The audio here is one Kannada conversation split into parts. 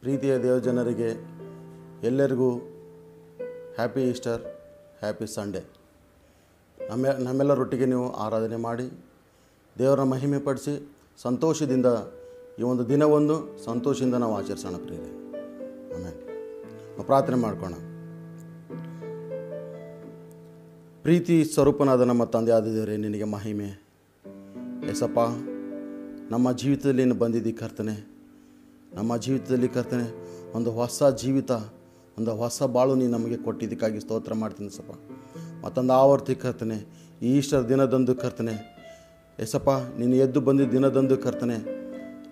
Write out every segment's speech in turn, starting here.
ಪ್ರೀತಿಯ ದೇವಜನರಿಗೆ ಎಲ್ಲರಿಗೂ ಹ್ಯಾಪಿ ಈಸ್ಟರ್ ಹ್ಯಾಪಿ ಸಂಡೇ ನಮ್ಮ ನಮ್ಮೆಲ್ಲರೊಟ್ಟಿಗೆ ನೀವು ಆರಾಧನೆ ಮಾಡಿ ದೇವರ ಮಹಿಮೆ ಪಡಿಸಿ ಸಂತೋಷದಿಂದ ಈ ಒಂದು ದಿನವನ್ನು ಸಂತೋಷದಿಂದ ನಾವು ಆಚರಿಸೋಣ ಪ್ರೀತಿ ಆಮೇಲೆ ನಾವು ಪ್ರಾರ್ಥನೆ ಮಾಡ್ಕೋಣ ಪ್ರೀತಿ ಸ್ವರೂಪನಾದ ನಮ್ಮ ತಂದೆಯಾದ ದೇವರೇ, ನಿನಗೆ ಮಹಿಮೆ. ಎಸಪ್ಪ ನಮ್ಮ ಜೀವಿತದಲ್ಲಿ ಬಂದಿದ್ದಿ ಕರ್ತನೆ. ನಮ್ಮ ಜೀವಿತದಲ್ಲಿ ಕರ್ತನೆ, ಒಂದು ಹೊಸ ಜೀವಿತ, ಒಂದು ಹೊಸ ಬಾಳು ನೀನು ನಮಗೆ ಕೊಟ್ಟಿದ್ದಕ್ಕಾಗಿ ಸ್ತೋತ್ರ ಮಾಡ್ತೀನಿ ಸಪ್ಪ. ಮತ್ತೊಂದು ಆವರ್ತಿ ಕರ್ತನೆ, ಈಸ್ಟರ್ ದಿನದಂದು ಕರ್ತನೆ ಎಸಪ್ಪ ನೀನು ಎದ್ದು ಬಂದಿದ್ದ ದಿನದಂದು ಕರ್ತನೆ,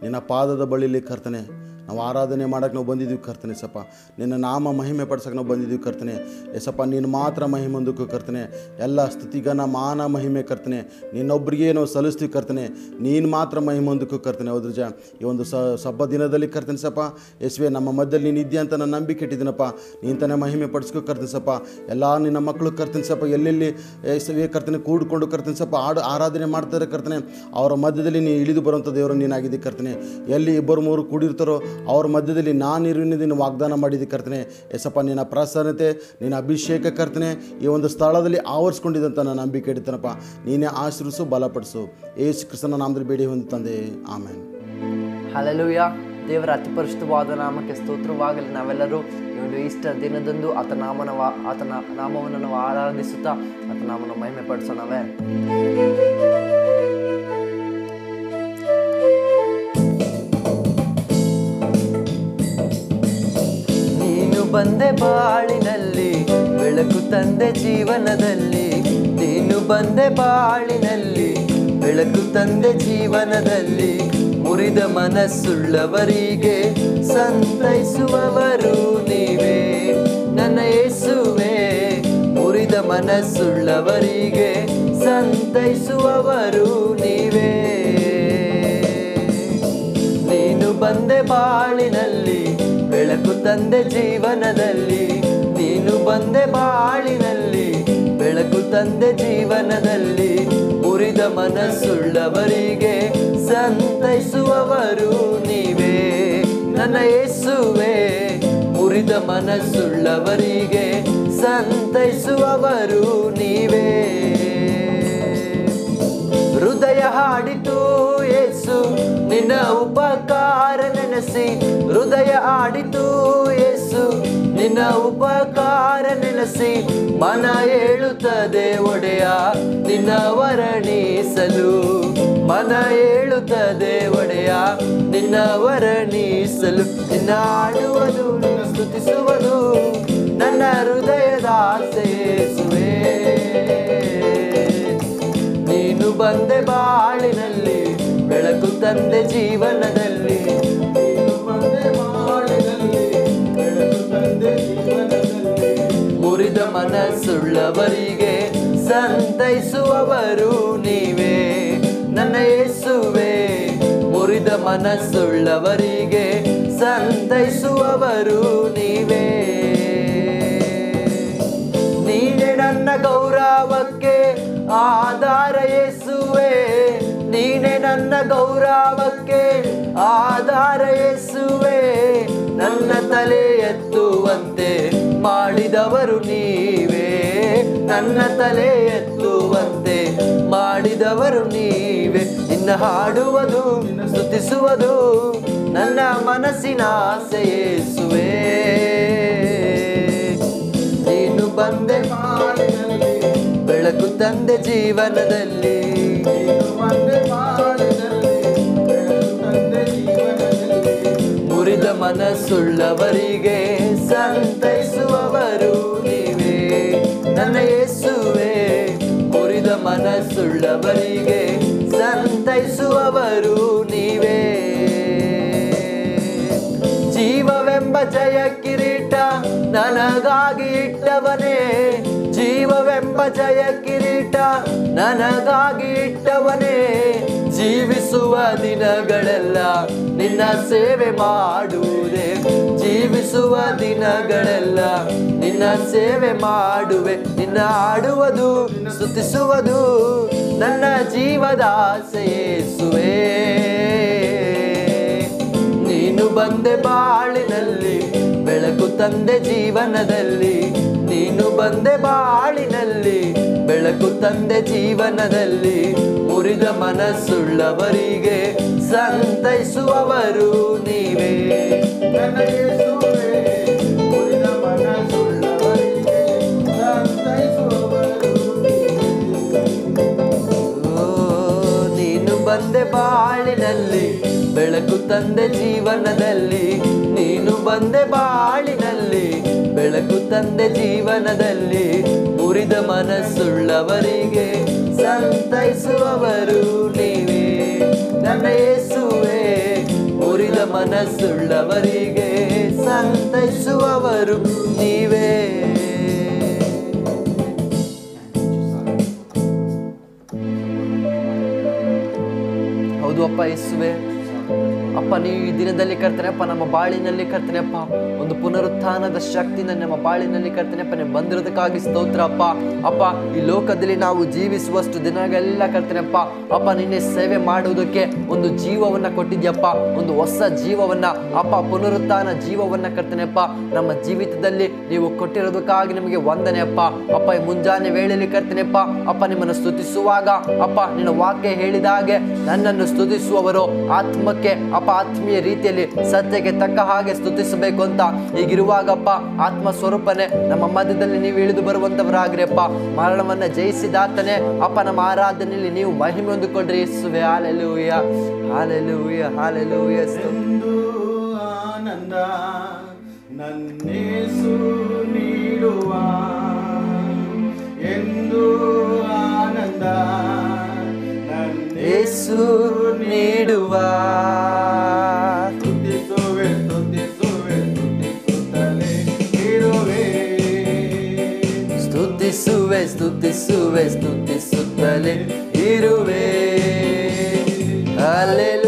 ನಿನ್ನ ಪಾದದ ಬಳಿಲಿ ಕರ್ತನೆ ನಾವು ಆರಾಧನೆ ಮಾಡೋಕ್ಕೆ ನಾವು ಬಂದಿದ್ದೀವಿ ಕರ್ತನೆ ಸಪ್ಪ ನಿನ್ನ ನಾಮ ಮಹಿಮೆ ಪಡ್ಸೋಕೆ ನಾವು ಬಂದಿದ್ದೀವಿ ಕರ್ತನೆ. ಎಸಪ್ಪ ನೀನು ಮಾತ್ರ ಮಹಿಮೆ ಹೊಂದಕ್ಕೂ ಕರ್ತನೆ. ಎಲ್ಲ ಸ್ತುತಿಗನ ಮಾನ ಮಹಿಮೆ ಕರ್ತನೆ. ನಿನ್ನೊಬ್ಬರಿಗೆ ನಾವು ಸಲ್ಲಿಸ್ತೀವಿ ಕರ್ತನೆ. ನೀನು ಮಾತ್ರ ಮಹಿಮೆ ಹೊಂದಕ್ಕೂ ಕರ್ತನೆ. ಜ ಈ ಒಂದು ಸ, ಸಬ್ಬ ದಿನದಲ್ಲಿ ಕರ್ತನೆ ಸಪ್ಪ ಯಶ್ವೇ ನಮ್ಮ ಮಧ್ಯದಲ್ಲಿ ನೀನು ಇದೆಯಾ ಅಂತ ನಾನು ನಂಬಿಕೆ ಇಟ್ಟಿದ್ದೀನಪ್ಪ. ನೀನು ತಾನೇ ಮಹಿಮೆ ಪಡಿಸ್ಕೋ ಕರ್ತನೆ ಸಪ್ಪ ಎಲ್ಲ ನಿನ್ನ ಮಕ್ಕಳು ಕರ್ತನೆ ಸಪ್ಪ ಎಲ್ಲೆಲ್ಲಿ ಯಶ್ವೇ ಕರ್ತನೆ ಕೂಡಿಕೊಂಡು ಕರ್ತನೆ ಸಪ್ಪ ಆಡು, ಆರಾಧನೆ ಮಾಡ್ತಾರೆ ಕರ್ತನೆ. ಅವರ ಮಧ್ಯದಲ್ಲಿ ನೀನು ಇಳಿದು ಬರುವಂಥ ದೇವರು ನೀನಾಗಿದ್ದೆ ಕರ್ತನೆ. ಎಲ್ಲಿ ಇಬ್ಬರು ಮೂರು ಕೂಡಿರ್ತಾರೋ ಅವ್ರ ಮಧ್ಯದಲ್ಲಿ ನಾನಿರುವಿನ ನೀನು ವಾಗ್ದಾನ ಮಾಡಿದ್ದು ಕರ್ತನೆ. ಎಸಪ್ಪ ನಿನ್ನ ಪ್ರಸನ್ನತೆ, ನಿನ್ನ ಅಭಿಷೇಕ ಕರ್ತನೆ, ಈ ಒಂದು ಸ್ಥಳದಲ್ಲಿ ಆವರಿಸ್ಕೊಂಡಿದ್ದಂತ ನಾನು ನಂಬಿಕೆ ಇಡ್ತೇನಪ್ಪ ನೀನೇ ಆಶ್ರಿಸು ಬಲಪಡಿಸು. ಯೇಸು ಕ್ರಿಸ್ತನ ನಾಮದಲ್ಲಿ ಬೇಡಿ ಹೊಂದಿ ತಂದೆ. ಆಮೇಲೆ ಹಲಲುಯ ದೇವರ ಅತಿ ಪರಿಶುದ್ಧವಾದ ನಾಮಕ್ಕೆ ಸ್ತೋತ್ರವಾಗಲಿ ನಾವೆಲ್ಲರೂ. ಒಂದು ಈಸ್ಟರ್ ದಿನದಂದು ಆತ ನಾಮನ ಆತನ ನಾಮವನ್ನು ನಾವು ಆರಾಧಿಸುತ್ತಾ ಆತ ನಾಮನ ಮಹಿಮೆ ಪಡಿಸೋಣವೇ ಬಂದೆ ಬಾಳಿನಲ್ಲಿ, ಬೆಳಕು ತಂದೆ ಜೀವನದಲ್ಲಿ. ನೀನು ಬಂದೆ ಬಾಳಿನಲ್ಲಿ, ಬೆಳಕು ತಂದೆ ಜೀವನದಲ್ಲಿ. ಮುರಿದ ಮನಸ್ಸುಳ್ಳವರಿಗೆ ಸಂತೈಸುವವರು ನೀವೇ. ನನ್ನ ಯೇಸುವೆ, ಮುರಿದ ಮನಸ್ಸುಳ್ಳವರಿಗೆ ಸಂತೈಸುವವರು ನೀವೇ. ನೀನು ಬಂದೆ ಬಾಳಿನಲ್ಲಿ ಬೆಳಕು ತಂದೆ ಜೀವನದಲ್ಲಿ, ನೀನು ಬಂದೆ ಬಾಳಿನಲ್ಲಿ. ಬೆಳಕು ತಂದೆ ಜೀವನದಲ್ಲಿ, ಮುರಿದ ಮನಸ್ಸುಳ್ಳವರಿಗೆ ಸಂತೈಸುವವರು ನೀವೇ. ನನ್ನ ಯೇಸುವೆ, ಮುರಿದ ಮನಸ್ಸುಳ್ಳವರಿಗೆ ಸಂತೈಸುವವರು ನೀವೇ. ಹೃದಯ ಹಾಡಿತು ಯೇಸು ನಿನ್ನ ಉಪಕಾರ ನೆನೆಸಿ ಹೃದಯ ಆಡಿತು ಯೇಸು. ನಿನ್ನ ಉಪಕಾರ ನೆನೆಸಿ ಮನ ಹೇಳುತ್ತದೆ ಒಡೆಯ, ನಿನ್ನ ವರಣಿಸಲು. ಮನ ಹೇಳುತ್ತದೆ ಒಡೆಯ, ನಿನ್ನ ವರಣಿಸಲು. ನಿನ್ನ ಆಡುವುದು ನಿನ್ನ ಸ್ತುತಿಸುವುದು ನನ್ನ ಹೃದಯದ ಆಸೆ ನೀನು ಬಂದೆ ಬಾಳಿನಲ್ಲಿ ತಂದೆ ಜೀವನದಲ್ಲಿ, ಮುರಿದ ಮನಸ್ಸುಳ್ಳವರಿಗೆ ಸಂತೈಸುವವರು ನೀವೇ. ನನ್ನ ಯೇಸುವೆ, ಮುರಿದ ಮನಸ್ಸುಳ್ಳವರಿಗೆ ಸಂತೈಸುವವರು ನೀವೇ. ನೀನೆ ನನ್ನ ಗೌರವಕ್ಕೆ ಆಧಾರ ಯೇಸುವೆ. ನೀನೆ ನನ್ನ ಗೌರವಕ್ಕೆ ಆಧಾರ ಎಸುವೆ ನನ್ನ ತಲೆ ಎತ್ತುವಂತೆ ಮಾಡಿದವರು ನೀವೇ. ನನ್ನ ತಲೆ ಎತ್ತುವಂತೆ ಮಾಡಿದವರು ನೀವೇ. ನಿನ್ನ ಹಾಡುವುದು, ಸ್ತುತಿಸುವುದು ನನ್ನ ಮನಸ್ಸಿನ ಆಸೆ ಜೀವನದಲ್ಲಿ. ಮುರಿದ ಮನಸ್ಸುಳ್ಳವರಿಗೆ ಸಂತೈಸುವವರು ನೀವೇ. ನನ್ನ ಮುರಿದ ಮನಸ್ಸುಳ್ಳವರಿಗೆ ಸಂತೈಸುವವರು ನೀವೇ. ಜೀವವೆಂಬ ಜಯ ಕಿರೀಟ ನನಗಾಗಿ ಇಟ್ಟವನೇ. ಜೀವವೆಂಬ ಜಯ ಕಿರೀಟ ನನಗಾಗಿ ಇಟ್ಟವನೇ. ಜೀವಿಸುವ ದಿನಗಳೆಲ್ಲ ನಿನ್ನ ಸೇವೆ ಮಾಡುವುದೇ ಜೀವಿಸುವ ದಿನಗಳೆಲ್ಲ ನಿನ್ನ ಸೇವೆ ಮಾಡುವೆ. ನಿನ್ನ ಆಡುವುದು, ಸ್ತುತಿಸುವುದು ನನ್ನ ಜೀವದ ಆಸೆ ನೀನು ಬಂದೆ ಬಾಳಿನಲ್ಲಿ, ಬೆಳಕು ತಂದೆ ಜೀವನದಲ್ಲಿ. ನೀನು ಬಂದೆ ಬಾಳಿನಲ್ಲಿ ಬೆಳಕು ತಂದೆ ಜೀವನದಲ್ಲಿ ಮುರಿದ ಮನಸ್ಸುಳ್ಳವರಿಗೆ ಸಂತೈಸುವವರು ನೀವೇ. ನೀನು ಬಂದೆ ಬಾಳಿನಲ್ಲಿ ಬೆಳಕು ತಂದೆ ಜೀವನದಲ್ಲಿ ನೀನು ಬಂದೆ ಬಾಳಿನಲ್ಲಿ ಬೆಳಕು ತಂದೆ ಜೀವನದಲ್ಲಿ ಮುರಿದ ಮನಸ್ಸುಳ್ಳವರಿಗೆ ಸಂತೈಸುವವರು ನೀವೇ. ನನ್ನ ಯೇಸುವೆ, ಮುರಿದ ಮನಸ್ಸುಳ್ಳವರಿಗೆ ಸಂತೈಸುವವರು ನೀವೇ. ಹೌದು ಅಪ್ಪ ಯೇಸುವೆ. ಅಪ್ಪ, ನೀವು ಈ ದಿನದಲ್ಲಿ ಕರ್ತನೆಪ್ಪ ನಮ್ಮ ಬಾಳಿನಲ್ಲಿ ಕರ್ತನೆಪ್ಪ ಒಂದು ಪುನರುತ್ಥಾನದ ಶಕ್ತಿನ ನಮ್ಮ ಬಾಳಿನಲ್ಲಿ ಕರ್ತನೆಪ್ಪ ನೀವು ಬಂದಿರೋದಕ್ಕಾಗಿ ಸ್ತೋತ್ರ ಅಪ್ಪ. ಅಪ್ಪ, ಈ ಲೋಕದಲ್ಲಿ ನಾವು ಜೀವಿಸುವಷ್ಟು ದಿನಗಳೆಲ್ಲ ಕರ್ತನೆಪ್ಪ ಅಪ್ಪ ನಿನ್ನೆ ಸೇವೆ ಮಾಡುವುದಕ್ಕೆ ಒಂದು ಜೀವವನ್ನ ಕೊಟ್ಟಿದ್ಯಪ್ಪ ಒಂದು ಹೊಸ ಜೀವವನ್ನ. ಅಪ್ಪ, ಪುನರುತ್ಥಾನ ಜೀವವನ್ನ ಕರ್ತನೆಪ್ಪ ನಮ್ಮ ಜೀವಿತದಲ್ಲಿ ನೀವು ಕೊಟ್ಟಿರೋದಕ್ಕಾಗಿ ನಿಮಗೆ ವಂದನೆ ಅಪ್ಪ. ಅಪ್ಪ, ಈ ಮುಂಜಾನೆ ವೇಳೆಯಲ್ಲಿ ಕರ್ತನೆಪ್ಪ ಅಪ್ಪ ನಿಮ್ಮನ್ನು ಸ್ತುತಿಸುವಾಗ, ಅಪ್ಪ, ನಿನ್ನ ವಾಕ್ಯ ಹೇಳಿದ ಹಾಗೆ ನನ್ನನ್ನು ಸ್ತುತಿಸುವವರು ಆತ್ಮಕ್ಕೆ ಅಪ್ಪ. ಆತ್ಮೀಯ ರೀತಿಯಲ್ಲಿ ಸತ್ಯಕ್ಕೆ ತಕ್ಕ ಹಾಗೆ ಸ್ತುತಿಸಬೇಕು ಅಂತ ಈಗಿರುವಾಗಪ್ಪ ಆತ್ಮ ಸ್ವರೂಪನೇ. ನಮ್ಮ ಮಧ್ಯದಲ್ಲಿ ನೀವು ಇಳಿದು ಬರುವಂತವರಾಗ್ರಿ ಅಪ್ಪ. ಮರಣವನ್ನ ಜಯಿಸಿದಾತನೇ ಅಪ್ಪ, ನಮ್ಮ ಆರಾಧನೆಯಲ್ಲಿ ನೀವು ಮಹಿಮೆ ಹೊಂದಿಕೊಂಡ್ರಿ ಯೇಸುವೆ. ಹಾಲೆಲೂಯ ಹಾಲೆಲೂಯ ಹಾಲೆಲೂಯ ಸ್ತೋತ್ರ. ಎಂದು ಆನಂದ ನನ್ನೇಸು ನೀಡುವ. ಎಂದು ಆನಂದ ಯೇಸು ನೀಡುವ. ಸ್ತುತಿಸುವೆ ಸ್ತುತಿಸುವೆ ಸ್ತುತಿಸುತ್ತಲೇ ಇರುವೆ. ಸ್ತುತಿಸುವೆ ಸ್ತುತಿಸುವೆ ಸ್ತುತಿಸುತ್ತಲೇ ಇರುವೆ. ಅಲ್ಲೆಲುಯ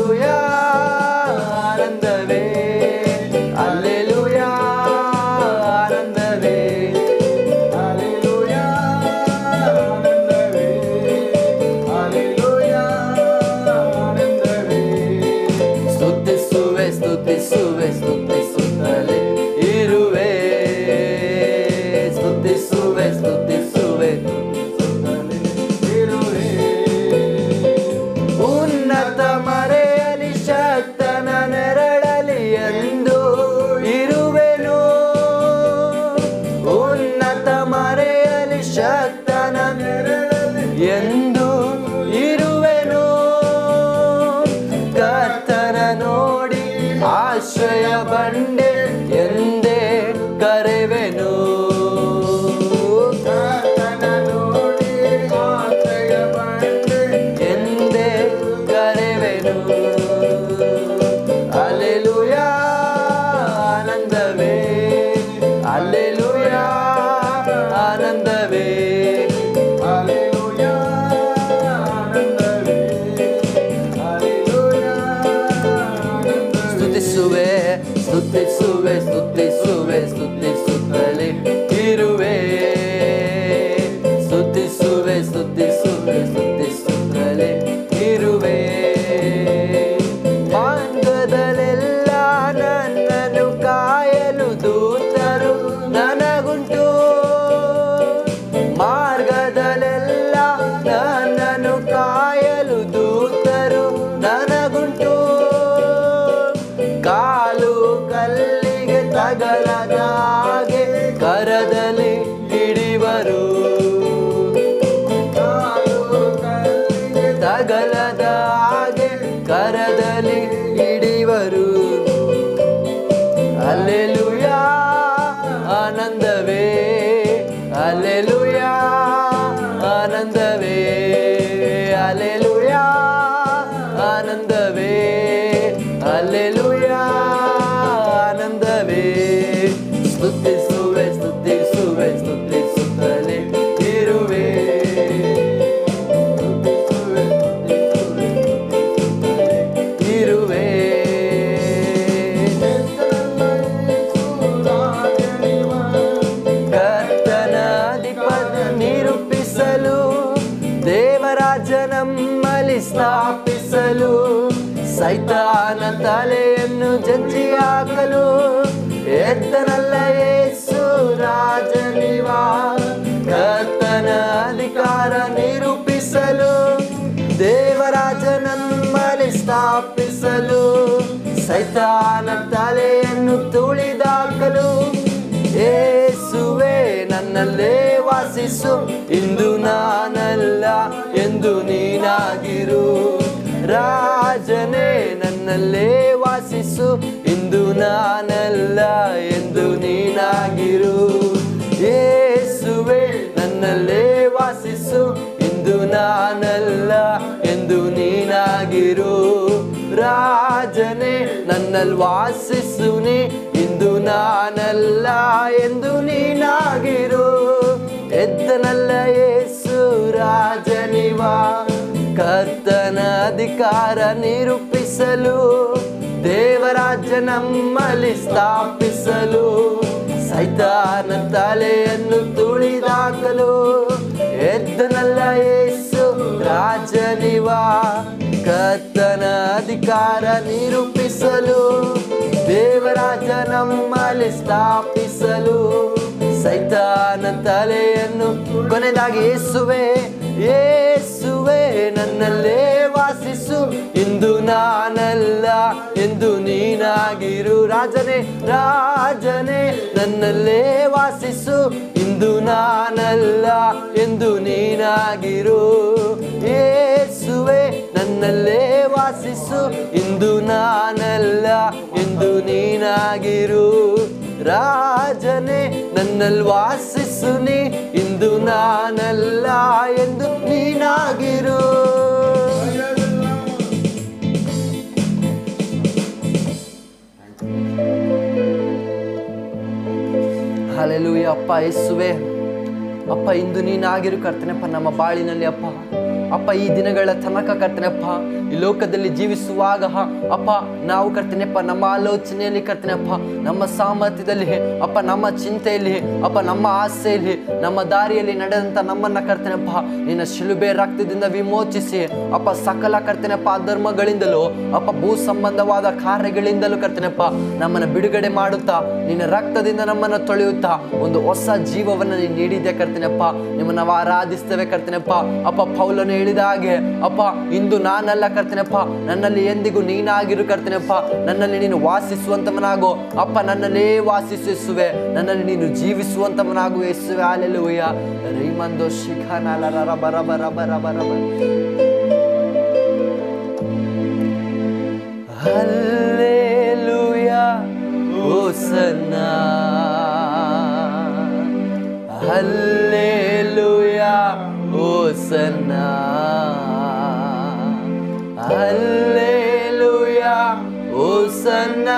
ಆನಂದವೇ ಅಲ್ಲೆಲುಯ ಎಂದು ನೀನಾಗಿರು. ರಾಜನೇ, ನನ್ನಲ್ಲೇ ವಾಸಿಸು. ಇಂದು ನಾನಲ್ಲ ಎಂದು ನೀನಾಗಿರು. ಏಸುವೆ, ನನ್ನಲ್ಲೇ ವಾಸಿಸು. ಇಂದು ನಾನಲ್ಲ ಎಂದು ನೀನಾಗಿರು. ರಾಜನೇ, ನನ್ನಲ್ಲಿ ವಾಸಿಸು ನೀ. ಇಂದು ನಾನಲ್ಲ ಎಂದು ನೀನಾಗಿರು. ಎದ್ದನಲ್ಲ ಏಸು ರಾಜನಿವಾ ಕರ್ತನ ಅಧಿಕಾರ ನಿರೂಪಿಸಲು, ದೇವರಾಜ್ಯ ನಮ್ಮಲ್ಲಿ ಸ್ಥಾಪಿಸಲು, ಸೈತಾನ ತಲೆಯನ್ನು ತುಳಿದಾಕಲು, ಎದ್ದನಲ್ಲ ಯೇಸು ರಾಜನಿವ, ಕರ್ತನ ಅಧಿಕಾರ ನಿರೂಪಿಸಲು ದೇವರಾಜ ನಮ್ಮಲ್ಲಿ ಸ್ಥಾಪಿಸಲು, ಸೈತಾನ ತಲೆಯನ್ನು, ಕೊನೆಯದಾಗಿ ಯೇಸುವೆ ಯೇಸುವೆ ನನ್ನಲ್ಲೇ ವಾಸಿಸು. ಇಂದು ನಾನಲ್ಲ ಎಂದು ನೀನಾಗಿರು. ರಾಜನೇ ರಾಜನೇ, ನನ್ನಲ್ಲೇ ವಾಸಿಸು. ಇಂದು ನಾನಲ್ಲ ಎಂದು ನೀನಾಗಿರು. ಏಸುವೆ, ನನ್ನಲ್ಲೇ ವಾಸಿಸು. ಇಂದು ನಾನಲ್ಲ ಎಂದು ನೀನಾಗಿರು. ರಾಜನೇ, ನನ್ನಲ್ಲಿ ವಾಸಿಸು ನೀ. ಇಂದು ನಾನಲ್ಲ ಎಂದು ನೀನಾಗಿರು. ಅಪ್ಪ, ಯೇಸುವೆ. ಅಪ್ಪ, ಇಂದು ನೀನಾಗಿರು ಕರ್ತನೆಪ್ಪ ನಮ್ಮ ಬಾಳಿನಲ್ಲಿ, ಅಪ್ಪ. ಅಪ್ಪ, ಈ ದಿನಗಳ ತನಕ ಕರ್ತನಪ್ಪ, ಈ ಲೋಕದಲ್ಲಿ ಜೀವಿಸುವಾಗ ಅಪ್ಪ, ನಾವು ಕರ್ತನೆಪ್ಪ, ನಮ್ಮ ಆಲೋಚನೆಯಲ್ಲಿ ಕರ್ತನೆಪ್ಪ, ನಮ್ಮ ಸಾಮರ್ಥ್ಯದಲ್ಲಿ ಅಪ್ಪ, ನಮ್ಮ ಚಿಂತೆಯಲ್ಲಿ ಅಪ್ಪ, ನಮ್ಮ ಆಸೆಯಲ್ಲಿ ನಮ್ಮ ದಾರಿಯಲ್ಲಿ ನಡೆದಂತ ನಮ್ಮನ್ನ ಕರ್ತನೆಪ್ಪ, ನಿನ್ನ ಶಿಲುಬೆ ರಕ್ತದಿಂದ ವಿಮೋಚಿಸಿ ಅಪ್ಪ, ಸಕಲ ಕರ್ತನೆಪ್ಪ ಧರ್ಮಗಳಿಂದಲೂ ಅಪ್ಪ, ಭೂ ಸಂಬಂಧವಾದ ಕಾರ್ಯಗಳಿಂದಲೂ ಕರ್ತನೆಪ್ಪ, ನಮ್ಮನ್ನ ಬಿಡುಗಡೆ ಮಾಡುತ್ತಾ, ನಿನ್ನ ರಕ್ತದಿಂದ ನಮ್ಮನ್ನ ತೊಳೆಯುತ್ತಾ, ಒಂದು ಹೊಸ ಜೀವವನ್ನ ನೀಡಿದೆ ಕರ್ತನೆಪ್ಪ, ನಿಮ್ಮನ್ನ ಆರಾಧಿಸ್ತೇವೆ ಕರ್ತನೆಪ್ಪ, ಅಪ್ಪ, ಪೌಲನು ಹೇಳಿದ ಹಾಗೆ ಅಪ್ಪ, ಇಂದು ನಾನಲ್ಲ ಕರ್ತೇನಪ್ಪ, ನನ್ನಲ್ಲಿ ಎಂದಿಗೂ ನೀನಾಗಿರು ಕರ್ತೀನಪ್ಪ, ನನ್ನಲ್ಲಿ ನೀನು ವಾಸಿಸುವಂತವನಾಗೋ. ಅಪ್ಪ ನನ್ನಲ್ಲೇ ವಾಸಿಸುವೆ, ನನ್ನಲ್ಲಿ ನೀನು ಜೀವಿಸುವಂತವನಾಗು ಯೇಸುವೆ ಅಲ್ಲೆಲೂಯ ರೀಮಂದೋ ಶಿಖಾನಾಲ ರರ ಬರ ಬರ ಬರ ಬರ. ಬರ ಹಲ್ಲೆಲೂಯಾ ಹೋಸನ್ನ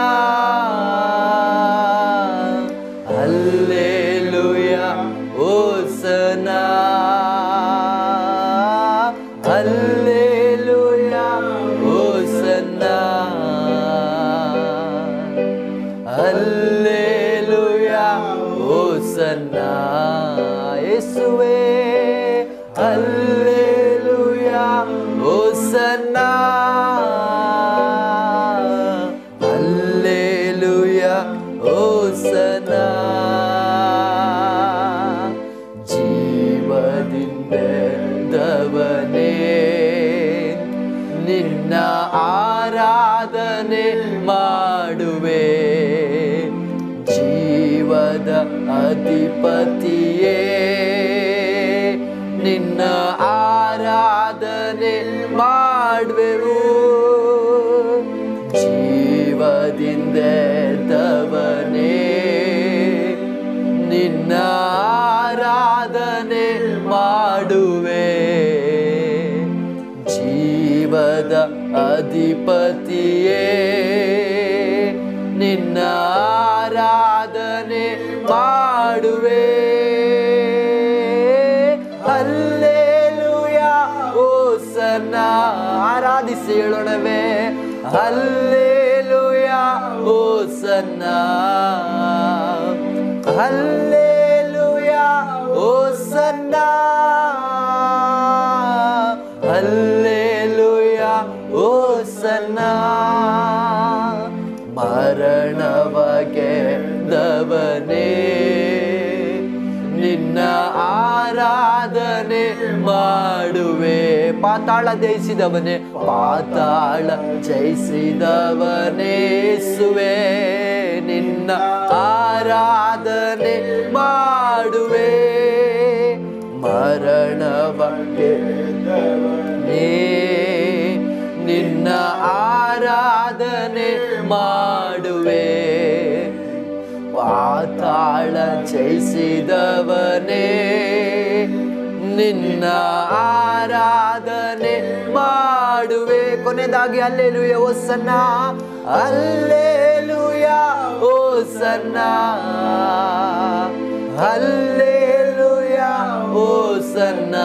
ಅಧಿಪತಿಯೇ ನಿನ್ನ ಆರಾಧನೆ ಮಾಡುವೆವು. ಜೀವದಿಂದವನೇ ನಿನ್ನ ಆರಾಧನೆ ಮಾಡುವೆ. ಜೀವದ ಅಧಿಪತಿಯೇ ನಿನ್ನ ಆರಾಧನೆ ಮಾಡುವೆ ಓ ಸನ ಆರಾಧಿಸಿ ಹೇಳೋಣವೇ. ಓ ಸನ್ನ. ಅಲ್ಲೇಲುಯ ಓ ಅಲ್ಲೇಲುಯಾ ಜಯಿಸಿದವನೇ ಮಾಡುವೆ. ಪಾತಾಳ ಜಯಿಸಿದವನೇ ಪಾತಾಳ ಜಯಿಸಿದವನೇ ಸುವೆ ನಿನ್ನ ಆರಾಧನೆ ಮಾಡುವೆ. ಮರಣವ ನಿನ್ನ ಆರಾಧನೆ ಮಾಡುವೆ. ಪಾತಾಳ ಜಯಿಸಿದವನೇ ನಿನ್ನ ಆರಾಧನೆ ಮಾಡುವೆ. ಕೊನೆಯದಾಗಿ ಅಲ್ಲೇಲುಯ ಓಸನ್ನ ಅಲ್ಲೇಲುಯ ಓಸನ್ನ ಅಲ್ಲೇಲುಯ ಓಸನ್ನ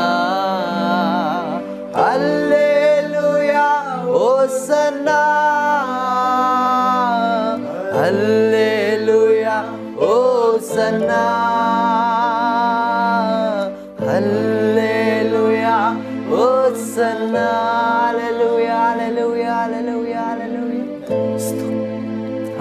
ಅಲ್ಲೇಲುಯ ಓಸನ್ನ ಅಲ್ಲೇಲುಯ ಓಸನ್ನ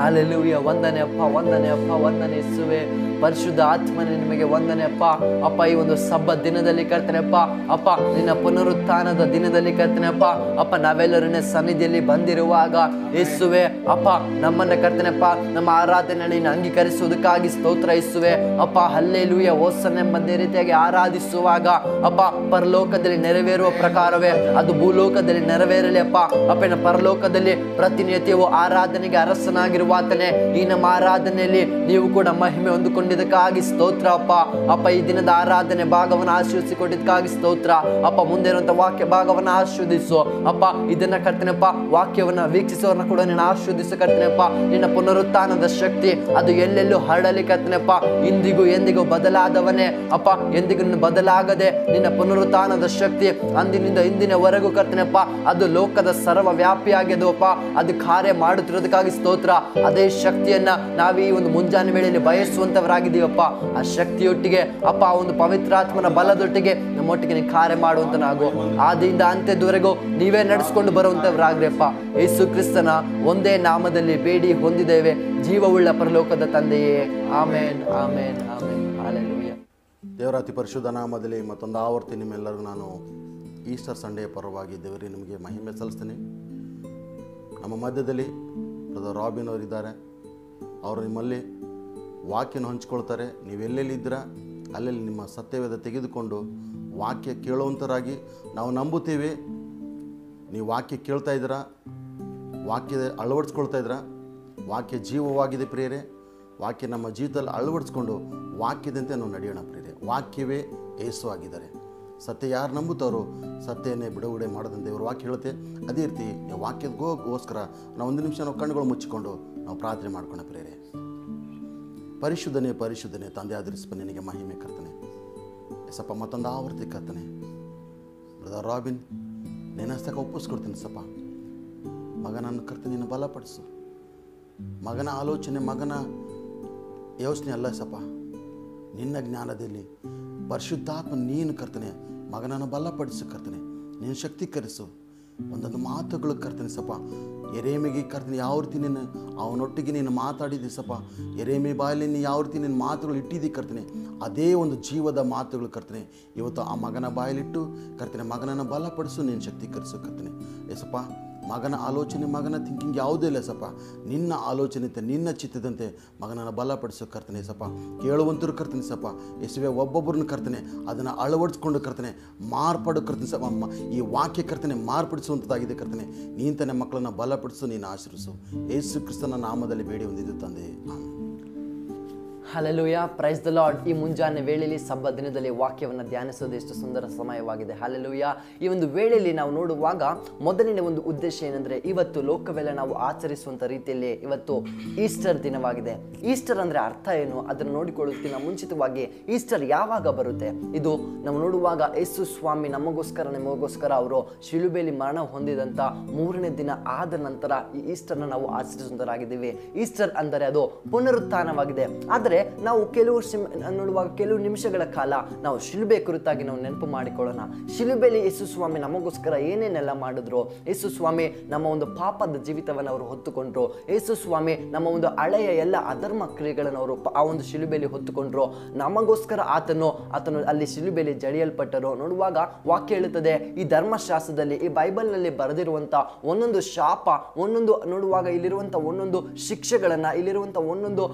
ಹಾಲೆಲೂಯ ವಂದನೆ ಅಪ್ಪ ವಂದನೆ ಅಪ್ಪ ವಂದನೆ ಯೇಸುವೆ ಪರಿಶುದ್ಧ ಆತ್ಮನೆ ನಿಮಗೆ ವಂದನೆ. ಅಪ್ಪ ಅಪ್ಪ, ಈ ಒಂದು ಸಬ್ಬ ದಿನದಲ್ಲಿ ಕರ್ತನೆಪ್ಪ ಅಪ್ಪ ನಿನ್ನ ಪುನರುತ್ಥಾನದ ದಿನದಲ್ಲಿ ಕರ್ತನೆಪ್ಪ ಅಪ್ಪ ನಾವೆಲ್ಲರೂ ಸನ್ನಿಧಿಯಲ್ಲಿ ಬಂದಿರುವಾಗ ಯೇಸುವೆ ಅಪ್ಪ, ನಮ್ಮನ್ನ ಕರ್ತನೆಪ್ಪ ನಮ್ಮ ಆರಾಧನೆ ಅಂಗೀಕರಿಸುವುದಕ್ಕಾಗಿ ಸ್ತೋತ್ರ ಇಸುವೆ ಅಪ್ಪ, ಹಲ್ಲೇಲೂಯ ಓಸನೆ ಬಂದೇ ರೀತಿಯಾಗಿ ಆರಾಧಿಸುವಾಗ, ಅಪ್ಪ, ಪರಲೋಕದಲ್ಲಿ ನೆರವೇರುವ ಪ್ರಕಾರವೇ, ಅದು ಭೂಲೋಕದಲ್ಲಿ ನೆರವೇರಲಿ, ಅಪ್ಪ. ಅಪ್ಪನ ಪರಲೋಕದಲ್ಲಿ ಪ್ರತಿನಿತ್ಯವೂ ಆರಾಧನೆಗೆ ಅರಸನಾಗಿರುವಾತನೇ, ಈ ನಮ್ಮ ಆರಾಧನೆಯಲ್ಲಿ ನೀವು ಕೂಡ ಮಹಿಮೆ ಹೊಂದಿಕೊಂಡಿದ್ದಕ್ಕಾಗಿ ಸ್ತೋತ್ರ, ಅಪ್ಪ. ಅಪ್ಪ, ಈ ದಿನದ ಆರಾಧನೆ ಭಾಗವನ್ನು ಆಶೀರ್ವಿಸಿಕೊಂಡಿದ್ದಕ್ಕಾಗಿ ಸ್ತೋತ್ರ. ಅಪ್ಪ, ಮುಂದೆ ಇರುವಂತ ವಾಕ್ಯ ಭಾಗವನ್ನು ಆಶೀರ್ವದಿಸು. ಅಪ್ಪ, ಇದನ್ನ ಕರ್ತನೆಪ್ಪ ವಾಕ್ಯವನ್ನ ವೀಕ್ಷಿಸೋರನ್ನ ಕೂಡ ನಿನ್ನ ಆಶೀರ್ವದಿಸು ಕರ್ತನೆಪ್ಪ ನಿನ್ನ ಪುನರುತ್ಥಾನದ ಶಕ್ತಿ, ಅದು ಎಲ್ಲೆಲ್ಲೂ ಹರಡಲಿ ಕರ್ತನೆಪ್ಪ ಇಂದಿಗೂ ಎಂದಿಗೂ ಬದಲಾದವನೇ, ಅಪ್ಪ. ಎಂದಿಗೂ ನೀನು ಬದಲಾಗದೆ ನಿನ್ನ ಪುನರುತ್ಥಾನದ ಶಕ್ತಿ, ಅಂದಿನಿಂದ ಇಂದಿನವರೆಗೂ ಕರ್ತನೆಪ್ಪ ಅದು ಲೋಕದ ಸರ್ವ ವ್ಯಾಪಿಯಾಗಿದೆ ಅಪ್ಪ. ಅದು ಕಾರ್ಯ ಮಾಡುತ್ತಿರೋದಕ್ಕಾಗಿ ಸ್ತೋತ್ರ. ಅದೇ ಶಕ್ತಿಯನ್ನ ನಾವೀ ಒಂದು ಮುಂಜಾನೆ ವೇಳೆಯಲ್ಲಿ ಬಯಸುವಂತವರಾಗಿದ್ದೀವಪ್ಪ ಆ ಶಕ್ತಿಯೊಟ್ಟಿಗೆ ಅಪ್ಪ, ಆ ಒಂದು ಪವಿತ್ರಾತ್ಮನ ಬಲದೊಟ್ಟಿಗೆ ನಮ್ಮೊಟ್ಟಿಗೆ ನೀನು ಕಾರ್ಯ ಮಾಡುವಂತ ನಾವು ಆದಿಯಿಂದ ಅಂತ್ಯದವರೆಗೂ ನೀವೇ ನಡೆಸ್ಕೊಂಡು ಬರುವಂತವರಾಗ್ರಿಯಪ್ಪ. ಯೇಸು ಕ್ರಿಸ್ತನ ಒಂದೇ ನಾಮದಲ್ಲಿ ಬೇಡಿ ಹೊಂದಿದ್ದೇವೆ. ಜೀವವುಳ್ಳ ಪರಲೋಕದ ತಂದೆಯೇ. ಆಮೇನ್ ಆಮೇನ್ ಆಮೇನ್. ಹಾಲೆಲೂಯ ದೇವರ ಅತಿ ಪರಿಶುದ್ಧ ನಾಮದಲ್ಲಿ ಮತ್ತೊಂದು ಆವರ್ತಿ ನಿಮ್ಮೆಲ್ಲರಿಗೂ ನಾನು ಈಸ್ಟರ್ ಸಂಡೇ ಪರವಾಗಿ ದೇವರಿಗೆ ನಿಮಗೆ ಮಹಿಮೆ ಸಲ್ಲಿಸ್ತೀನಿ. ನಮ್ಮ ಮಧ್ಯದಲ್ಲಿ ರಾಬಿನ್ ಅವರಿದ್ದಾರೆ. ಅವರು ನಿಮ್ಮಲ್ಲಿ ವಾಕ್ಯನ ಹಂಚ್ಕೊಳ್ತಾರೆ. ನೀವೆಲ್ಲೆಲ್ಲಿದ್ದೀರಾ ಅಲ್ಲೆಲ್ಲಿ ನಿಮ್ಮ ಸತ್ಯವೇದ ತೆಗೆದುಕೊಂಡು ವಾಕ್ಯ ಕೇಳುವಂಥರಾಗಿ ನಾವು ನಂಬುತ್ತೀವಿ. ನೀವು ವಾಕ್ಯ ಕೇಳ್ತಾ ಇದ್ದೀರಾ ವಾಕ್ಯ ಅಳವಡಿಸ್ಕೊಳ್ತಾ ಇದ್ದೀರಾ, ವಾಕ್ಯ ಜೀವವಾಗಿದೆ ಪ್ರಿಯರೇ, ವಾಕ್ಯ ನಮ್ಮ ಜೀವಿತದಲ್ಲಿ ಅಳವಡಿಸ್ಕೊಂಡು ವಾಕ್ಯದಂತೆ ನಾವು ನಡೆಯೋಣ ಪ್ರಿಯರೇ. ವಾಕ್ಯವೇ ಏಸು ಆಗಿದ್ದಾರೆ. ಸತ್ಯ ಯಾರು ನಂಬುತ್ತಾರೋ, ಸತ್ಯನೇ ಬಿಡುಗಡೆ ಮಾಡದಂತೆ ಇವರು ವಾಕ್ಯ ಹೇಳುತ್ತೆ. ಅದೇ ರೀತಿ ವಾಕ್ಯದಗೋಸ್ಕರ ನಾವು ಒಂದು ನಿಮಿಷ ನಾವು ಕಣ್ಣುಗಳು ಮುಚ್ಚಿಕೊಂಡು ನಾವು ಪ್ರಾರ್ಥನೆ ಮಾಡ್ಕೋಣ ಪ್ರಿಯರೇ. ಪರಿಶುದ್ಧನೇ ಪರಿಶುದ್ಧನೇ. ತಂದೆ ಆಧರಿಸ್ಪ ನಿನಗೆ ಮಹಿಮೆ ಕರ್ತನೆ. ಎಸಪ್ಪ, ಮತ್ತೊಂದು ಆವೃತ್ತಿ ಕರ್ತನೆ. ಬ್ರದರ್ ರಾಬಿನ್ ನೆನಸ್ತಕ ಒಪ್ಪಿಸ್ಕೊಡ್ತೀನಿ ಸಪ್ಪ ಮಗನನ್ನು ಕರ್ತ ನಿನ್ನ ಬಲಪಡಿಸು. ಮಗನ ಆಲೋಚನೆ, ಮಗನ ಯೋಚನೆ ಅಲ್ಲ ಸಪ್ಪ ನಿನ್ನ ಜ್ಞಾನದಲ್ಲಿ ಪರಿಶುದ್ಧಾತ್ಮ ನೀನು ಕರ್ತನೆ. ಮಗನನ್ನು ಬಲಪಡಿಸು ಕರ್ತನೆ. ನೀನು ಶಕ್ತೀಕರಿಸು. ಒಂದೊಂದು ಮಾತುಗಳು ಕರ್ತನೆ, ಸಪ್ಪ. ಎರೇಮಿಗೆ ಕರ್ತನೆ ಯಾವ ರೀತಿ ನೀನು ಅವನೊಟ್ಟಿಗೆ ನೀನು ಮಾತಾಡಿದ್ದಿ, ಸಪ್ಪ. ಎರೇಮಿ ಬಾಯಲ್ಲಿ ನೀನು ಯಾವ ರೀತಿ ನಿನ್ನ ಮಾತುಗಳು ಇಟ್ಟಿದ್ದಿ ಕರ್ತನೆ, ಅದೇ ಒಂದು ಜೀವದ ಮಾತುಗಳು ಕರ್ತನೆ. ಇವತ್ತು ಆ ಮಗನ ಬಾಯಲ್ಲಿಟ್ಟು ಕರ್ತನೆ ಮಗನನ್ನು ಬಲಪಡಿಸು ನೀನು ಶಕ್ತೀಕರಿಸು ಕರ್ತನೆ. ಏಸಪ್ಪ ಮಗನ ಆಲೋಚನೆ, ಮಗನ ಥಿಂಕಿಂಗ್ ಯಾವುದೇ ಇಲ್ಲ ಸಪ್ಪ. ನಿನ್ನ ಆಲೋಚನೆ ನಿನ್ನ ಚಿತ್ತದಂತೆ ಮಗನನ್ನು ಬಲಪಡಿಸೋ ಕರ್ತನೆ ಸಪ್ಪ. ಕೇಳುವಂತರು ಕರ್ತನೆ ಸಪ್ಪ. ಯೇಸುವೆ ಒಬ್ಬೊಬ್ಬರನ್ನು ಕರ್ತನೆ. ಅದನ್ನು ಅಳವಡಿಸ್ಕೊಂಡು ಕರ್ತನೆ. ಮಾರ್ಪಾಡು ಕರ್ತನೆ ಸಪ್ಪ. ಈ ವಾಕ್ಯ ಕರ್ತನೆ ಮಾರ್ಪಡಿಸುವಂಥದ್ದಾಗಿದೆ ಕರ್ತನೆ. ನೀನು ತನ್ನ ಮಕ್ಕಳನ್ನು ಬಲಪಡಿಸು, ನೀನು ಆಶ್ರಯಿಸು ಯೇಸು ಕ್ರಿಸ್ತನ ನಾಮದಲ್ಲಿ ಬೇಡಿ ಹೊಂದಿದ್ದು ತಂದೆ. Amen. Hallelujah praise the Lord ಈ ಮುಂಜಾನೆ ವೇಳೆಯಲ್ಲಿ ಸಬ್ಬ ದಿನದಲ್ಲಿ ವಾಕ್ಯವನ್ನು ಧ್ಯಾನಿಸೋದು ಎಷ್ಟು ಸುಂದರ ಸಮಯವಾಗಿದೆ. ಹಲಲುಯ ಈ ಒಂದು ವೇಳೆಯಲ್ಲಿ ನಾವು ನೋಡುವಾಗ ಮೊದಲನೇ ಒಂದು ಉದ್ದೇಶ ಏನಂದ್ರೆ ಇವತ್ತು ಲೋಕವೆಲ್ಲ ನಾವು ಆಚರಿಸುವಂಥ ರೀತಿಯಲ್ಲಿ ಇವತ್ತು ಈಸ್ಟರ್ ದಿನವಾಗಿದೆ. ಈಸ್ಟರ್ ಅಂದ್ರೆ ಅರ್ಥ ಏನು? ಅದನ್ನು ನೋಡಿಕೊಳ್ಳೋದಕ್ಕಿಂತ ಮುಂಚಿತವಾಗಿ ಈಸ್ಟರ್ ಯಾವಾಗ ಬರುತ್ತೆ? ಇದು ನಾವು ನೋಡುವಾಗ ಯೇಸು ಸ್ವಾಮಿ ನಮಗೋಸ್ಕರ, ನಿಮಗೋಸ್ಕರ ಅವರು ಶಿಲುಬೆಯಲ್ಲಿ ಮರಣ ಹೊಂದಿದಂತ ಮೂರನೇ ದಿನ ಆದ ನಂತರ ಈ ಈಸ್ಟರ್ನ ನಾವು ಆಚರಿಸುವಂತರಾಗಿದ್ದೀವಿ. ಈಸ್ಟರ್ ಅಂದರೆ ಅದು ಪುನರುತ್ಥಾನವಾಗಿದೆ. ಆದರೆ ನಾವು ಕೆಲವು ಸಿಮ್ ನೋಡುವಾಗ ಕೆಲವು ನಿಮಿಷಗಳ ಕಾಲ ನಾವು ಶಿಲುಬೆ ಕುರಿತಾಗಿ ನಾವು ನೆನಪು ಮಾಡಿಕೊಳ್ಳೋಣ. ಶಿಲುಬೆಲಿ ಯೇಸು ಸ್ವಾಮಿ ನಮಗೋಸ್ಕರ ಏನೇನೆಲ್ಲ ಮಾಡಿದ್ರು? ಯೇಸು ಸ್ವಾಮಿ ನಮ್ಮ ಒಂದು ಪಾಪದ ಜೀವಿತವನ್ನು ಅವರು ಹೊತ್ತುಕೊಂಡ್ರು. ಯೇಸು ಸ್ವಾಮಿ ನಮ್ಮ ಒಂದು ಹಳೆಯ ಎಲ್ಲ ಅಧರ್ಮ ಕ್ರಿಯೆಗಳನ್ನು ಅವರು ಆ ಒಂದು ಶಿಲುಬೆಯಲ್ಲಿ ಹೊತ್ತುಕೊಂಡ್ರು. ನಮಗೋಸ್ಕರ ಆತನು ಆತನು ಅಲ್ಲಿ ಶಿಲುಬೆಯಲ್ಲಿ ಜಡಿಯಲ್ಪಟ್ಟರು ನೋಡುವಾಗ ವಾಕ್ಯ ಹೇಳುತ್ತದೆ, ಈ ಧರ್ಮಶಾಸ್ತ್ರದಲ್ಲಿ, ಈ ಬೈಬಲ್ನಲ್ಲಿ ಬರೆದಿರುವಂಥ ಒಂದೊಂದು ಶಾಪ, ಒಂದೊಂದು ನೋಡುವಾಗ ಇಲ್ಲಿರುವಂಥ ಒಂದೊಂದು ಶಿಕ್ಷೆಗಳನ್ನು ಇಲ್ಲಿರುವಂಥ ಒಂದೊಂದು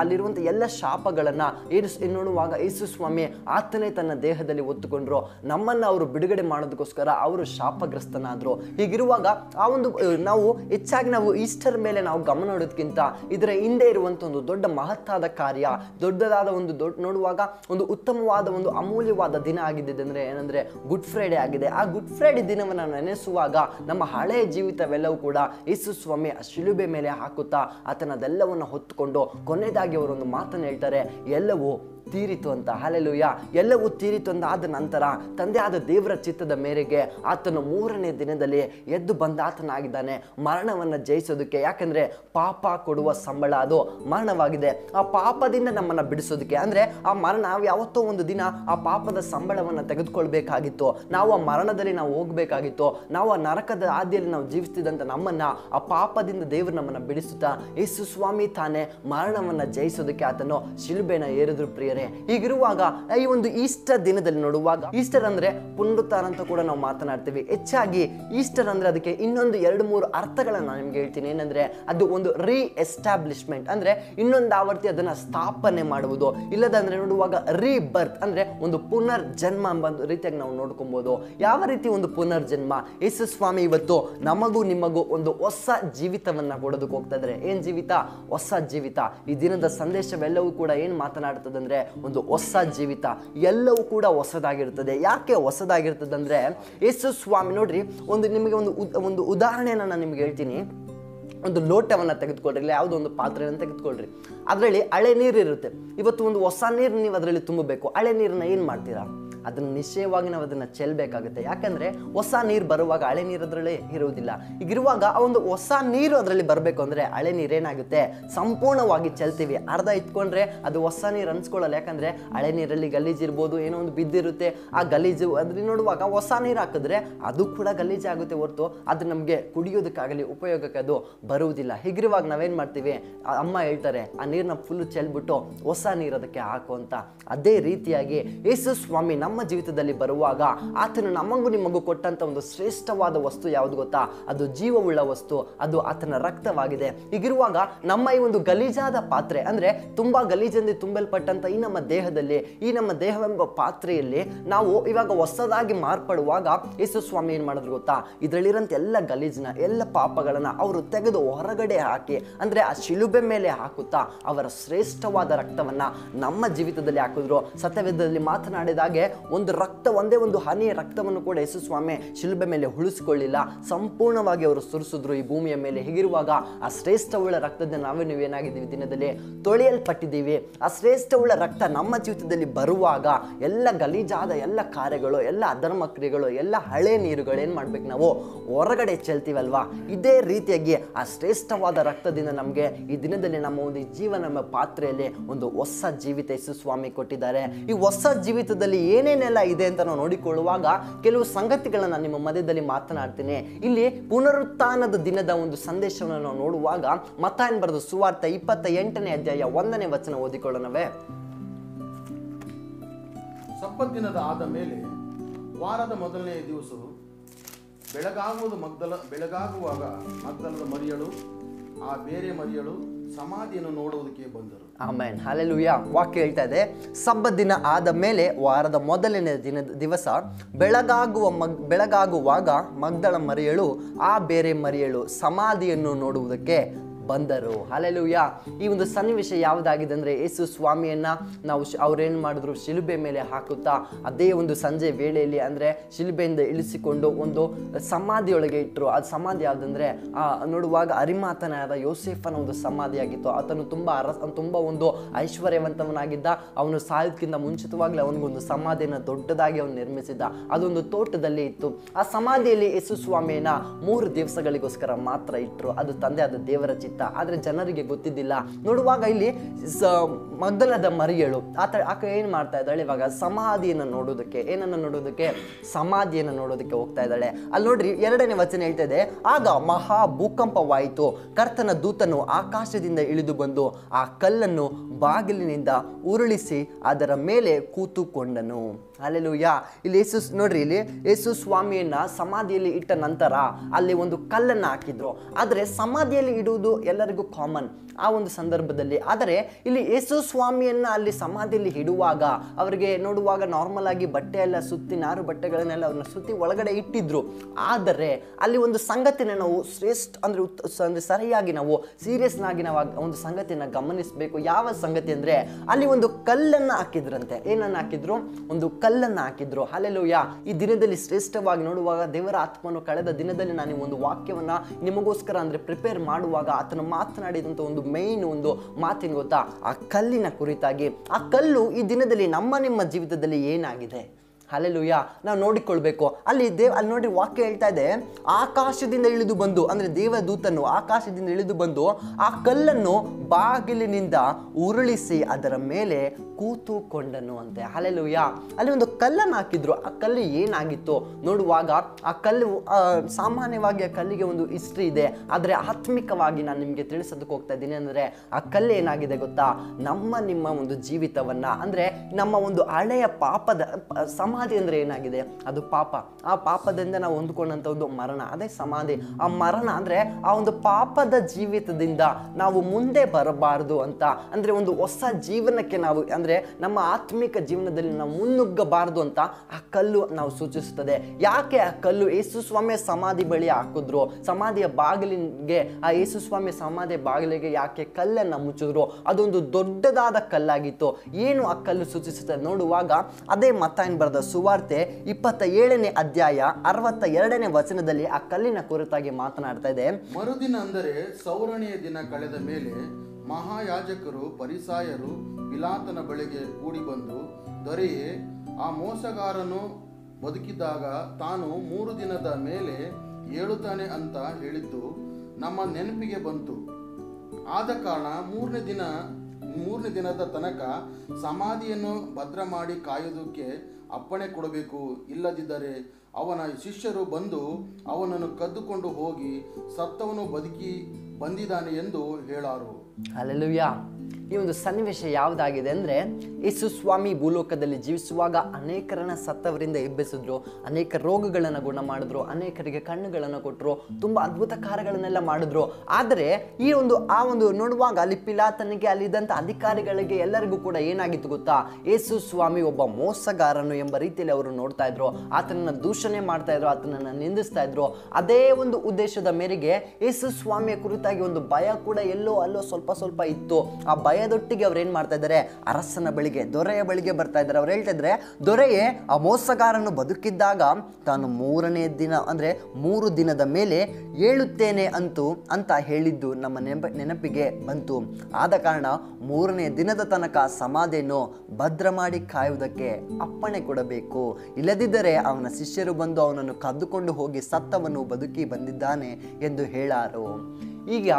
ಅಲ್ಲಿರುವಂಥ ಎಲ್ಲ ಶಾಪಗಳನ್ನು ಏರಿಸ್ ಸ್- ನೋಡುವಾಗ ಯೇಸು ಸ್ವಾಮಿ ಆತನೇ ತನ್ನ ದೇಹದಲ್ಲಿ ಒತ್ತುಕೊಂಡ್ರು ನಮ್ಮನ್ನು ಅವರು ಬಿಡುಗಡೆ ಮಾಡೋದಕ್ಕೋಸ್ಕರ ಅವರು ಶಾಪಗ್ರಸ್ತನಾದರು. ಹೀಗಿರುವಾಗ ಆ ಒಂದು ನಾವು ಹೆಚ್ಚಾಗಿ ನಾವು ಈಸ್ಟರ್ ಮೇಲೆ ನಾವು ಗಮನ ಇಡೋದಕ್ಕಿಂತ ಇದರ ಹಿಂದೆ ಇರುವಂಥ ಒಂದು ದೊಡ್ಡ ಮಹತ್ತಾದ ಕಾರ್ಯ, ದೊಡ್ಡದಾದ ಒಂದು ದೊಡ್ಡ ನೋಡುವಾಗ ಒಂದು ಉತ್ತಮವಾದ ಒಂದು ಅಮೂಲ್ಯವಾದ ದಿನ ಆಗಿದೆ ಅಂದರೆ ಏನಂದ್ರೆ ಗುಡ್ ಫ್ರೈಡೆ ಆಗಿದೆ. ಆ ಗುಡ್ ಫ್ರೈಡೆ ದಿನವನ್ನು ನೆನೆಸುವಾಗ ನಮ್ಮ ಹಳೆಯ ಜೀವಿತವೆಲ್ಲವೂ ಕೂಡ ಯೇಸು ಸ್ವಾಮಿ ಆ ಶಿಲುಬೆ ಮೇಲೆ ಹಾಕುತ್ತಾ ಆತನದೆಲ್ಲವನ್ನು ಹೊತ್ತುಕೊಂಡು ಕೊನೆಯದಾಗಿ ಅವರೊಂದು ಮಾತನ್ನು ಹೇಳ್ತಾರೆ ಎಲ್ಲವೂ ತೀರಿತು ಅಂತ. ಹಾಲೆಲುಯ್ಯ ಎಲ್ಲವೂ ತೀರಿತು ಅಂದಾದ ನಂತರ ತಂದೆ ಆದ ದೇವರ ಚಿತ್ತದ ಮೇರೆಗೆ ಆತನು ಮೂರನೇ ದಿನದಲ್ಲಿ ಎದ್ದು ಬಂದ ಆತನಾಗಿದ್ದಾನೆ. ಮರಣವನ್ನು ಜಯಿಸೋದಕ್ಕೆ ಯಾಕಂದ್ರೆ ಪಾಪ ಕೊಡುವ ಸಂಬಳ ಅದು ಮರಣವಾಗಿದೆ. ಆ ಪಾಪದಿಂದ ನಮ್ಮನ್ನು ಬಿಡಿಸೋದಕ್ಕೆ ಅಂದ್ರೆ ಆ ಮರಣ ಯಾವತ್ತೋ ಒಂದು ದಿನ ಆ ಪಾಪದ ಸಂಬಳವನ್ನು ತೆಗೆದುಕೊಳ್ಬೇಕಾಗಿತ್ತು. ನಾವು ಆ ಮರಣದಲ್ಲಿ ನಾವು ಹೋಗಬೇಕಾಗಿತ್ತು. ನಾವು ಆ ನರಕದ ಆದಿಯಲ್ಲಿ ನಾವು ಜೀವಿಸ್ತಿದ್ದಂಥ ನಮ್ಮನ್ನ ಆ ಪಾಪದಿಂದ ದೇವರು ನಮ್ಮನ್ನ ಬಿಡಿಸುತ್ತಾ ಯೇಸು ಸ್ವಾಮಿ ತಾನೇ ಮರಣವನ್ನ ಜಯಿಸೋದಕ್ಕೆ ಆತನು ಶಿಲ್ಬೆನ ಏರಿದ್ರು ಪ್ರಿಯರೇ. ಹೀಗಿರುವಾಗ ಈ ಒಂದು ಈಸ್ಟರ್ ದಿನದಲ್ಲಿ ನೋಡುವಾಗ ಈಸ್ಟರ್ ಅಂದ್ರೆ ಪುನರುತ್ಥಾನ ಅಂತ ಕೂಡ ನಾವು ಮಾತನಾಡ್ತೀವಿ. ಹೆಚ್ಚಾಗಿ ಈಸ್ಟರ್ ಅಂದ್ರೆ ಅದಕ್ಕೆ ಇನ್ನೊಂದು ಎರಡು ಮೂರು ಅರ್ಥಗಳನ್ನ ನಾನು ನಿಮ್ಗೆ ಹೇಳ್ತೀನಿ. ಏನಂದ್ರೆ, ಅದು ಒಂದು ರೀ ಎಸ್ಟಾಬ್ಲಿಷ್ಮೆಂಟ್ ಅಂದ್ರೆ ಇನ್ನೊಂದು ಆವರ್ತಿ ಅದನ್ನ ಸ್ಥಾಪನೆ ಮಾಡುವುದು. ಇಲ್ಲದಂದ್ರೆ ನೋಡುವಾಗ ರೀ ಬರ್ತ್ ಅಂದ್ರೆ ಒಂದು ಪುನರ್ ಜನ್ಮ ಎಂಬ ರೀತಿಯಾಗಿ ನಾವು ನೋಡ್ಕೊಬಹುದು ಯಾವ ರೀತಿ ಒಂದು ಪುನರ್ಜನ್ಮ? ಯೇಸು ಸ್ವಾಮಿ ಇವತ್ತು ನಮಗೂ ನಿಮಗೂ ಒಂದು ಹೊಸ ಜೀವಿತವನ್ನ ಕೊಡೋದಕ್ಕೆ ಹೋಗ್ತಾ ಇದ್ರೆ ಏನ್ ಜೀವಿತ? ಹೊಸ ಜೀವಿತ. ಈ ದಿನದ ಸಂದೇಶವೆಲ್ಲವೂ ಕೂಡ ಏನ್ ಮಾತನಾಡ್ತದೆ ಅಂದ್ರೆ ಒಂದು ಹೊಸ ಜೀವಿತ ಎಲ್ಲವೂ ಕೂಡ ಹೊಸದಾಗಿರ್ತದೆ. ಯಾಕೆ ಹೊಸದಾಗಿರ್ತದೆ ಅಂದರೆ ಯೇಸು ಸ್ವಾಮಿ ನೋಡ್ರಿ, ಒಂದು ನಿಮಗೆ ಒಂದು ಒಂದು ಉದಾಹರಣೆನ ನಾನು ನಿಮ್ಗೆ ಹೇಳ್ತೀನಿ. ಒಂದು ಲೋಟವನ್ನು ತೆಗೆದುಕೊಳ್ರಿ, ಇಲ್ಲ ಯಾವುದೋ ಒಂದು ಪಾತ್ರೆಯನ್ನು ತೆಗೆದುಕೊಳ್ರಿ. ಅದರಲ್ಲಿ ಹಳೆ ನೀರು ಇರುತ್ತೆ ಇವತ್ತು ಒಂದು ಹೊಸ ನೀರು ನೀವು ಅದರಲ್ಲಿ ತುಂಬಬೇಕು. ಹಳೆ ನೀರನ್ನ ಏನು ಮಾಡ್ತೀರಾ? ಅದನ್ನು ನಿಶ್ಚಯವಾಗಿ ನಾವು ಅದನ್ನು ಚೆಲ್ಲಬೇಕಾಗುತ್ತೆ ಯಾಕಂದ್ರೆ ಹೊಸ ನೀರು ಬರುವಾಗ ಹಳೆ ನೀರು ಅದರಲ್ಲಿ ಇರುವುದಿಲ್ಲ. ಈಗಿರುವಾಗ ಆ ಒಂದು ಹೊಸ ನೀರು ಅದರಲ್ಲಿ ಬರಬೇಕು ಅಂದ್ರೆ ಹಳೆ ನೀರೇನಾಗುತ್ತೆ ಸಂಪೂರ್ಣವಾಗಿ ಚೆಲ್ತೀವಿ. ಅರ್ಧ ಇಟ್ಕೊಂಡ್ರೆ ಅದು ಹೊಸ ನೀರು ಅನ್ಸ್ಕೊಳ್ಳಲ್ಲ. ಯಾಕಂದ್ರೆ ಹಳೆ ನೀರಲ್ಲಿ ಗಲೀಜು ಇರ್ಬೋದು, ಏನೋ ಒಂದು ಬಿದ್ದಿರುತ್ತೆ. ಆ ಗಲೀಜು ಅದ್ರಲ್ಲಿ ನೋಡುವಾಗ ಹೊಸ ನೀರು ಹಾಕಿದ್ರೆ ಅದು ಕೂಡ ಗಲೀಜು ಆಗುತ್ತೆ ಹೊರತು ಅದು ನಮಗೆ ಕುಡಿಯೋದಕ್ಕಾಗಲಿ, ಉಪಯೋಗಕ್ಕೆ ಅದು ಬರುವುದಿಲ್ಲ. ಹೀಗಿರುವಾಗ ನಾವೇನು ಮಾಡ್ತೀವಿ? ಅಮ್ಮ ಹೇಳ್ತಾರೆ, ಆ ನೀರನ್ನ ಫುಲ್ಲು ಚೆಲ್ಬಿಟ್ಟು ಹೊಸ ನೀರು ಅದಕ್ಕೆ ಹಾಕು ಅಂತ. ಅದೇ ರೀತಿಯಾಗಿ ಯೇಸು ಸ್ವಾಮಿ ನಮ್ಮ ಜೀವಿತದಲ್ಲಿ ಬರುವಾಗ ಆತನು ನಮಗೂ ನಿಮಗೂ ಕೊಟ್ಟಂತ ಒಂದು ಶ್ರೇಷ್ಠವಾದ ವಸ್ತು ಯಾವುದು ಗೊತ್ತಾ? ಅದು ಜೀವವುಳ್ಳ ವಸ್ತು, ಅದು ಆತನ ರಕ್ತವಾಗಿದೆ. ಹೀಗಿರುವಾಗ ನಮ್ಮ ಈ ಒಂದು ಗಲೀಜಾದ ಪಾತ್ರೆ, ಅಂದ್ರೆ ತುಂಬಾ ಗಲೀಜೆಂದು ತುಂಬಲ್ಪಟ್ಟಂತ ಈ ನಮ್ಮ ದೇಹದಲ್ಲಿ, ಈ ನಮ್ಮ ದೇಹವೆಂಬ ಪಾತ್ರೆಯಲ್ಲಿ ನಾವು ಇವಾಗ ಹೊಸದಾಗಿ ಮಾರ್ಪಡುವಾಗ ಯೇಸು ಸ್ವಾಮಿ ಏನ್ ಮಾಡಿದ್ರು ಗೊತ್ತಾ? ಇದರಲ್ಲಿರಂತ ಎಲ್ಲ ಗಲೀಜನ್ನ ಎಲ್ಲ ಪಾಪಗಳನ್ನ ಅವರು ತೆಗೆದು ಹೊರಗಡೆ ಹಾಕಿ, ಅಂದ್ರೆ ಆ ಶಿಲುಬೆ ಮೇಲೆ ಹಾಕುತ್ತಾ ಅವರ ಶ್ರೇಷ್ಠವಾದ ರಕ್ತವನ್ನ ನಮ್ಮ ಜೀವಿತದಲ್ಲಿ ಹಾಕಿದ್ರು. ಸತ್ಯವೇದದಲ್ಲಿ ಮಾತನಾಡಿದಾಗೆ ಒಂದು ರಕ್ತ, ಒಂದೇ ಒಂದು ಹನಿಯ ರಕ್ತವನ್ನು ಕೂಡ ಯೇಸು ಸ್ವಾಮಿ ಶಿಲುಬೆ ಮೇಲೆ ಉಳಿಸ್ಕೊಳ್ಳಿಲ್ಲ ಸಂಪೂರ್ಣವಾಗಿ ಅವರು ಸುರಿಸಿದ್ರು ಈ ಭೂಮಿಯ ಮೇಲೆ. ಹೀಗಿರುವಾಗ ಆ ಶ್ರೇಷ್ಠವುಳ್ಳ ರಕ್ತದಿಂದ ನಾವೇ ನೀವೇನಾಗಿದ್ದೀವಿ ದಿನದಲ್ಲಿ? ತೊಳೆಯಲ್ಪಟ್ಟಿದ್ದೀವಿ. ಆ ಶ್ರೇಷ್ಠವುಳ್ಳ ರಕ್ತ ನಮ್ಮ ಜೀವಿತದಲ್ಲಿ ಬರುವಾಗ ಎಲ್ಲ ಗಲೀಜಾದ ಎಲ್ಲ ಕಾರ್ಯಗಳು, ಎಲ್ಲ ಅಧರ್ಮ ಕ್ರಿಯೆಗಳು ಎಲ್ಲ ಹಳೆ ನೀರುಗಳು ಏನು ಮಾಡ್ಬೇಕು ನಾವು? ಹೊರಗಡೆ ಚೆಲ್ತೀವಲ್ವಾ? ಇದೇ ರೀತಿಯಾಗಿ ಆ ಶ್ರೇಷ್ಠವಾದ ರಕ್ತದಿಂದ ನಮಗೆ ಈ ದಿನದಲ್ಲಿ ನಮ್ಮ ಒಂದು ಜೀವನ ಪಾತ್ರೆಯಲ್ಲಿ ಒಂದು ಹೊಸ ಜೀವಿತ ಯೇಸು ಸ್ವಾಮಿ ಕೊಟ್ಟಿದ್ದಾರೆ. ಈ ಹೊಸ ಜೀವಿತದಲ್ಲಿ ಏನೇನೆಲ್ಲ ಇದೆ ಅಂತ ನಾವು ನೋಡಿಕೊಳ್ಳುವಾಗ ಕೆಲವು ಸಂಗತಿಗಳನ್ನ ನಿಮ್ಮ ಮಧ್ಯದಲ್ಲಿ ಮಾತನಾಡ್ತೀನಿ. ಇಲ್ಲಿ ಪುನರುತ್ಥಾನದ ದಿನದ ಒಂದು ಸಂದೇಶವನ್ನು ನಾವು ನೋಡುವಾಗ ಮತ್ತಾಯನ್ ಬರೆದು ಸುವಾರ್ಥ ಇಪ್ಪತ್ತ ಎಂಟನೇ ಅಧ್ಯಾಯ ಒಂದನೇ ವಚನ ಓದಿಕೊಳ್ಳೋಣವೇ. ಸಪ್ಪತ್ತಿನದ ಆದ ಮೇಲೆ ವಾರದ ಮೊದಲನೇ ದಿವಸ ಬೆಳಗಾಗುವುದು ಮಗ್ದಲ ಬೆಳಗಾಗುವಾಗ ಮಗ್ದಲದ ಮರಿಯಳು, ಆ ಬೇರೆ ಮರಿಯಳು ಸಮಾಧಿಯನ್ನು ನೋಡುವುದಕ್ಕೆ ಬಂದರು. ಆಮೇನ್. ಹಾಲೆಲುಯ್ಯ ವಾಕ್ಯ ಹೇಳ್ತಾ ಇದೆ ಸಬ್ಬ ದಿನ ಆದ ಮೇಲೆ ವಾರದ ಮೊದಲನೇ ದಿನದ ದಿವಸ ಬೆಳಗಾಗುವ ಮಗ್, ಬೆಳಗಾಗುವಾಗ ಮಗ್ದಳ ಮರಿಯಳು, ಆ ಬೇರೆ ಮರಿಯಳು ಸಮಾಧಿಯನ್ನು ನೋಡುವುದಕ್ಕೆ ಬಂದರು. ಅಲೆಲುಯ್ಯ ಈ ಒಂದು ಸನ್ನಿವೇಶ ಯಾವುದಾಗಿದೆ ಅಂದರೆ ಯೇಸು ಸ್ವಾಮಿಯನ್ನ ನಾವು ಅವ್ರೇನು ಮಾಡಿದ್ರು? ಶಿಲುಬೆ ಮೇಲೆ ಹಾಕುತ್ತಾ ಅದೇ ಒಂದು ಸಂಜೆ ವೇಳೆಯಲ್ಲಿ ಅಂದರೆ ಶಿಲುಬೆಯಿಂದ ಇಳಿಸಿಕೊಂಡು ಒಂದು ಸಮಾಧಿಯೊಳಗೆ ಇಟ್ಟರು ಅದು ಸಮಾಧಿ ಯಾವುದಂದ್ರೆ, ಆ, ನೋಡುವಾಗ ಅರಿಮಾತನಾದ ಯೋಸೇಫನ ಒಂದು ಸಮಾಧಿಯಾಗಿತ್ತು. ಆತನು ತುಂಬ ಅರ ತುಂಬ ಒಂದು ಐಶ್ವರ್ಯವಂತವನಾಗಿದ್ದ. ಅವನು ಸಾಯೋದಕ್ಕಿಂತ ಮುಂಚಿತವಾಗಲೇ ಅವನಿಗೊಂದು ಸಮಾಧಿಯನ್ನು ದೊಡ್ಡದಾಗಿ ಅವನು ನಿರ್ಮಿಸಿದ್ದ. ಅದೊಂದು ತೋಟದಲ್ಲಿ ಇತ್ತು. ಆ ಸಮಾಧಿಯಲ್ಲಿ ಯೇಸು ಸ್ವಾಮಿಯನ್ನ ಮೂರು ದಿವಸಗಳಿಗೋಸ್ಕರ ಮಾತ್ರ ಇಟ್ಟರು ಅದು ತಂದೆ ಆದ ದೇವರ ಚಿತ್ತ ಚಿತ್ತ ಆದರೆ ಜನರಿಗೆ ಗೊತ್ತಿದ್ದಿಲ್ಲ. ನೋಡುವಾಗ ಇಲ್ಲಿ ಸ ಮರಿಯಳು. ಆತ, ಆಕೆ ಏನು ಮಾಡ್ತಾ ಇದ್ದಾಳೆ? ಇವಾಗ ಸಮಾಧಿಯನ್ನು ನೋಡೋದಕ್ಕೆ, ಏನನ್ನು ನೋಡೋದಕ್ಕೆ? ಸಮಾಧಿಯನ್ನು ನೋಡೋದಕ್ಕೆ ಹೋಗ್ತಾ ಇದ್ದಾಳೆ. ಅಲ್ಲಿ ನೋಡ್ರಿ, ಎರಡನೇ ವಚನ ಹೇಳ್ತಾ ಇದೆ, ಆಗ ಮಹಾ ಭೂಕಂಪವಾಯಿತು. ಕರ್ತನ ದೂತನು ಆಕಾಶದಿಂದ ಇಳಿದು ಬಂದು ಆ ಕಲ್ಲನ್ನು ಬಾಗಿಲಿನಿಂದ ಉರುಳಿಸಿ ಅದರ ಮೇಲೆ ಕೂತುಕೊಂಡನು. ಅಲ್ಲೆಲೂಯ ಇಲ್ಲಿ ಯೇಸು ನೋಡ್ರಿ, ಇಲ್ಲಿ ಯೇಸು ಸ್ವಾಮಿಯನ್ನ ಸಮಾಧಿಯಲ್ಲಿ ಇಟ್ಟ ನಂತರ ಅಲ್ಲಿ ಒಂದು ಕಲ್ಲನ್ನು ಹಾಕಿದ್ರು. ಆದರೆ ಸಮಾಧಿಯಲ್ಲಿ ಇಡುವುದು ಎಲ್ಲರಿಗೂ ಕಾಮನ್ ಆ ಒಂದು ಸಂದರ್ಭದಲ್ಲಿ. ಆದರೆ ಇಲ್ಲಿ ಯೇಸು ಸ್ವಾಮಿಯನ್ನ ಅಲ್ಲಿ ಸಮಾಧಿಯಲ್ಲಿ ಇಡುವಾಗ ಅವರಿಗೆ ನೋಡುವಾಗ ನಾರ್ಮಲ್ ಆಗಿ ಬಟ್ಟೆ ಎಲ್ಲ ಸುತ್ತಿ, ನಾರು ಬಟ್ಟೆಗಳನ್ನೆಲ್ಲ ಅವ್ರನ್ನ ಸುತ್ತಿ ಒಳಗಡೆ ಇಟ್ಟಿದ್ರು. ಆದರೆ ಅಲ್ಲಿ ಒಂದು ಸಂಗತಿನ ನಾವು ಶ್ರೇಷ್ಠ ಅಂದರೆ ಉತ್- ಅಂದರೆ ಸರಿಯಾಗಿ ನಾವು ಸೀರಿಯಸ್ನಾಗಿ ನಾವು ಒಂದು ಸಂಗತಿಯನ್ನು ಗಮನಿಸಬೇಕು. ಯಾವ ಸಂಗತಿ ಅಂದರೆ ಅಲ್ಲಿ ಒಂದು ಕಲ್ಲನ್ನು ಹಾಕಿದ್ರಂತೆ. ಏನನ್ನು ಹಾಕಿದ್ರು? ಒಂದು ಕಲ್ಲನ್ನ ಹಾಕಿದ್ರು. ಯಾ ಈ ದಿನದಲ್ಲಿ ಶ್ರೇಷ್ಠವಾಗಿ ನೋಡುವಾಗ ದೇವರ ಆತ್ಮನು ಕಳೆದ ದಿನದಲ್ಲಿ ನಾನು ಒಂದು ವಾಕ್ಯವನ್ನ ನಿಮಗೋಸ್ಕರ ಅಂದ್ರೆ ಪ್ರಿಪೇರ್ ಮಾಡುವಾಗ ಆತನು ಮಾತನಾಡಿದಂಥ ಒಂದು ಮೇನ್ ಒಂದು ಮಾತಿನ ಗೊತ್ತಾ? ಆ ಕಲ್ಲಿನ ಕುರಿತಾಗಿ. ಆ ಕಲ್ಲು ಈ ದಿನದಲ್ಲಿ ನಮ್ಮ ನಿಮ್ಮ ಜೀವಿತದಲ್ಲಿ ಏನಾಗಿದೆ? ಅಲ್ಲೆಲುಯ್ಯ ನಾವು ನೋಡಿಕೊಳ್ಬೇಕು. ಅಲ್ಲಿ ದೇವ್, ಅಲ್ಲಿ ನೋಡಿ ವಾಕ್ಯ ಹೇಳ್ತಾ ಇದೆ, ಆಕಾಶದಿಂದ ಇಳಿದು ಬಂದು, ಅಂದ್ರೆ ದೇವದೂತನು ಆಕಾಶದಿಂದ ಇಳಿದು ಬಂದು ಆ ಕಲ್ಲನ್ನು ಬಾಗಿಲಿನಿಂದ ಉರುಳಿಸಿ ಅದರ ಮೇಲೆ ಕೂತುಕೊಂಡನು ಅಂತೆ. ಅಲ್ಲೆಲುಯ್ಯ ಅಲ್ಲಿ ಒಂದು ಕಲ್ಲನ್ನು ಹಾಕಿದ್ರು. ಆ ಕಲ್ಲು ಏನಾಗಿತ್ತು? ನೋಡುವಾಗ ಆ ಕಲ್ಲು ಸಾಮಾನ್ಯವಾಗಿ ಆ ಕಲ್ಲಿಗೆ ಒಂದು ಹಿಸ್ಟ್ರಿ ಇದೆ. ಆದರೆ ಆತ್ಮಿಕವಾಗಿ ನಾನು ನಿಮಗೆ ತಿಳಿಸೋದಕ್ಕೆ ಹೋಗ್ತಾ ಇದ್ದೀನಿ ಅಂದರೆ ಆ ಕಲ್ಲು ಏನಾಗಿದೆ ಗೊತ್ತಾ? ನಮ್ಮ ನಿಮ್ಮ ಒಂದು ಜೀವಿತವನ್ನ, ಅಂದ್ರೆ ನಮ್ಮ ಒಂದು ಹಳೆಯ ಪಾಪದ ಸಮಾಧಿ ಅಂದ್ರೆ ಏನಾಗಿದೆ? ಅದು ಪಾಪ. ಆ ಪಾಪದಿಂದ ನಾವು ಹೊಂದ್ಕೊಂಡಂತ ಒಂದು ಮರಣ. ಅದೇ ಸಮಾಧಿ. ಆ ಮರಣ ಅಂದ್ರೆ ಆ ಒಂದು ಪಾಪದ ಜೀವಿತದಿಂದ ನಾವು ಮುಂದೆ ಬರಬಾರದು ಅಂತ. ಅಂದ್ರೆ ಒಂದು ಹೊಸ ಜೀವನಕ್ಕೆ ನಾವು ಅಂದ್ರೆ ನಮ್ಮ ಆತ್ಮಿಕ ಜೀವನದಲ್ಲಿ ನಾವು ಮುನ್ನುಗ್ಗಬಾರದು ಅಂತ ಆ ಕಲ್ಲು ನಾವು ಸೂಚಿಸುತ್ತದೆ. ಯಾಕೆ ಆ ಕಲ್ಲು? ಯೇಸು ಸ್ವಾಮಿಯ ಸಮಾಧಿ ಬಳಿ ಹಾಕಿದ್ರು. ಸಮಾಧಿಯ ಬಾಗಿಲಿಗೆ ಆ ಯೇಸು ಸ್ವಾಮಿ ಸಮಾಧಿಯ ಬಾಗಿಲಿಗೆ ಯಾಕೆ ಕಲ್ಲನ್ನು ಮುಚ್ಚಿದ್ರು? ಅದೊಂದು ದೊಡ್ಡದಾದ ಕಲ್ಲಾಗಿತ್ತು. ಏನು ಆ ಕಲ್ಲು ಸೂಚಿಸುತ್ತದೆ? ನೋಡುವಾಗ ಅದೇ ಮತ್ತಾಯನ್ ಬರೆದ ಸುವಾರ್ತೆ ಇಪ್ಪತ್ತ ಏಳನೇ ಅಧ್ಯಾಯ ಅರವತ್ತ ಎರಡನೇ ವಚನದಲ್ಲಿ ಆ ಕಲ್ಲಿನ ಕುರಿತಾಗಿ ಮಾತನಾಡ್ತಾ ಇದೆ. ಮರುದಿನ ಅಂದರೆ ಸೌರಣಿಯ ದಿನ ಕಳೆದ ಮೇಲೆ ಮಹಾಯಾಜಕರು, ಪರಿಸಾಯರು ಪಿಲಾತನ ಬಳಿಗೆ ಕೂಡಿ ಬಂದು, ದೊರೆಯೇ, ಆ ಮೋಸಗಾರನು ಬದುಕಿದಾಗ ತಾನು ಮೂರು ದಿನದ ಮೇಲೆ ಏಳುತ್ತಾನೆ ಅಂತ ಹೇಳಿದ್ದು ನಮ್ಮ ನೆನಪಿಗೆ ಬಂತು. ಆದ ಕಾರಣ ಮೂರನೇ ದಿನ, ಮೂರನೇ ದಿನದ ತನಕ ಸಮಾಧಿಯನ್ನು ಭದ್ರ ಮಾಡಿ ಕಾಯುವುದಕ್ಕೆ ಅಪ್ಪಣೆ ಕೊಡಬೇಕು. ಇಲ್ಲದಿದ್ದರೆ ಅವನ ಶಿಷ್ಯರು ಬಂದು ಅವನನ್ನು ಕದ್ದುಕೊಂಡು ಹೋಗಿ ಸತ್ತವನು ಬದುಕಿ ಬಂದಿದ್ದಾನೆ ಎಂದು ಹೇಳಾರು. ಈ ಒಂದು ಸನ್ನಿವೇಶ ಯಾವುದಾಗಿದೆ ಅಂದರೆ ಯೇಸು ಸ್ವಾಮಿ ಭೂಲೋಕದಲ್ಲಿ ಜೀವಿಸುವಾಗ ಅನೇಕರನ್ನ ಸತ್ತವರಿಂದ ಎಬ್ಬಿಸಿದ್ರು, ಅನೇಕ ರೋಗಗಳನ್ನು ಗುಣ ಮಾಡಿದ್ರು, ಅನೇಕರಿಗೆ ಕಣ್ಣುಗಳನ್ನು ಕೊಟ್ಟರು ತುಂಬ ಅದ್ಭುತ ಕಾರ್ಯಗಳನ್ನೆಲ್ಲ ಮಾಡಿದ್ರು. ಆದರೆ ಈ ಒಂದು, ಆ ಒಂದು ನೋಡುವಾಗ ಅಲ್ಲಿ ಪಿಲಾತನಿಗೆ ಅಲ್ಲಿದ್ದಂಥ ಅಧಿಕಾರಿಗಳಿಗೆ ಎಲ್ಲರಿಗೂ ಕೂಡ ಏನಾಗಿತ್ತು ಗೊತ್ತಾ? ಯೇಸು ಸ್ವಾಮಿ ಒಬ್ಬ ಮೋಸಗಾರನು ಎಂಬ ರೀತಿಯಲ್ಲಿ ಅವರು ನೋಡ್ತಾ ಇದ್ರು. ಆತನನ್ನು ದೂಷಣೆ ಮಾಡ್ತಾ ಇದ್ರು, ಆತನನ್ನು ನಿಂದಿಸ್ತಾ ಇದ್ರು. ಅದೇ ಒಂದು ಉದ್ದೇಶದ ಮೇರೆಗೆ ಯೇಸು ಸ್ವಾಮಿಯ ಕುರಿತಾಗಿ ಒಂದು ಭಯ ಕೂಡ ಎಲ್ಲೋ ಅಲ್ಲೋ ಸ್ವಲ್ಪ ಸ್ವಲ್ಪ ಇತ್ತು. ಆ ಭಯದೊಟ್ಟಿಗೆ ಅವ್ರು ಏನು ಮಾಡ್ತಾ ಇದ್ದಾರೆ? ಅರಸನ ಬಳಿಗೆ, ದೊರೆಯ ಬಳಿಗೆ ಬರ್ತಾ ಇದ್ದಾರೆ. ಅವ್ರು ಹೇಳ್ತಾ ಇದ್ದಾರೆ, ದೊರೆಯೇ ಆ ಮೋಸಗಾರನು ಬದುಕಿದ್ದಾಗ ತಾನು ಮೂರನೇ ದಿನ, ಅಂದರೆ ಮೂರು ದಿನದ ಮೇಲೆ ಏಳುತ್ತೇನೆ ಅಂತೂ, ಅಂತ ಹೇಳಿದ್ದು ನಮ್ಮ ನೆನಪ, ನೆನಪಿಗೆ ಬಂತು. ಆದ ಕಾರಣ ಮೂರನೇ ದಿನದ ತನಕ ಸಮಾಧಿಯನ್ನು ಭದ್ರ ಮಾಡಿ ಕಾಯುವುದಕ್ಕೆ ಅಪ್ಪಣೆ ಕೊಡಬೇಕು. ಇಲ್ಲದಿದ್ದರೆ ಅವನ ಶಿಷ್ಯರು ಬಂದು ಅವನನ್ನು ಕದ್ದುಕೊಂಡು ಹೋಗಿ ಸತ್ತವನ್ನು ಬದುಕಿ ಬಂದಿದ್ದಾನೆ ಎಂದು ಹೇಳಾರು. ಈಗ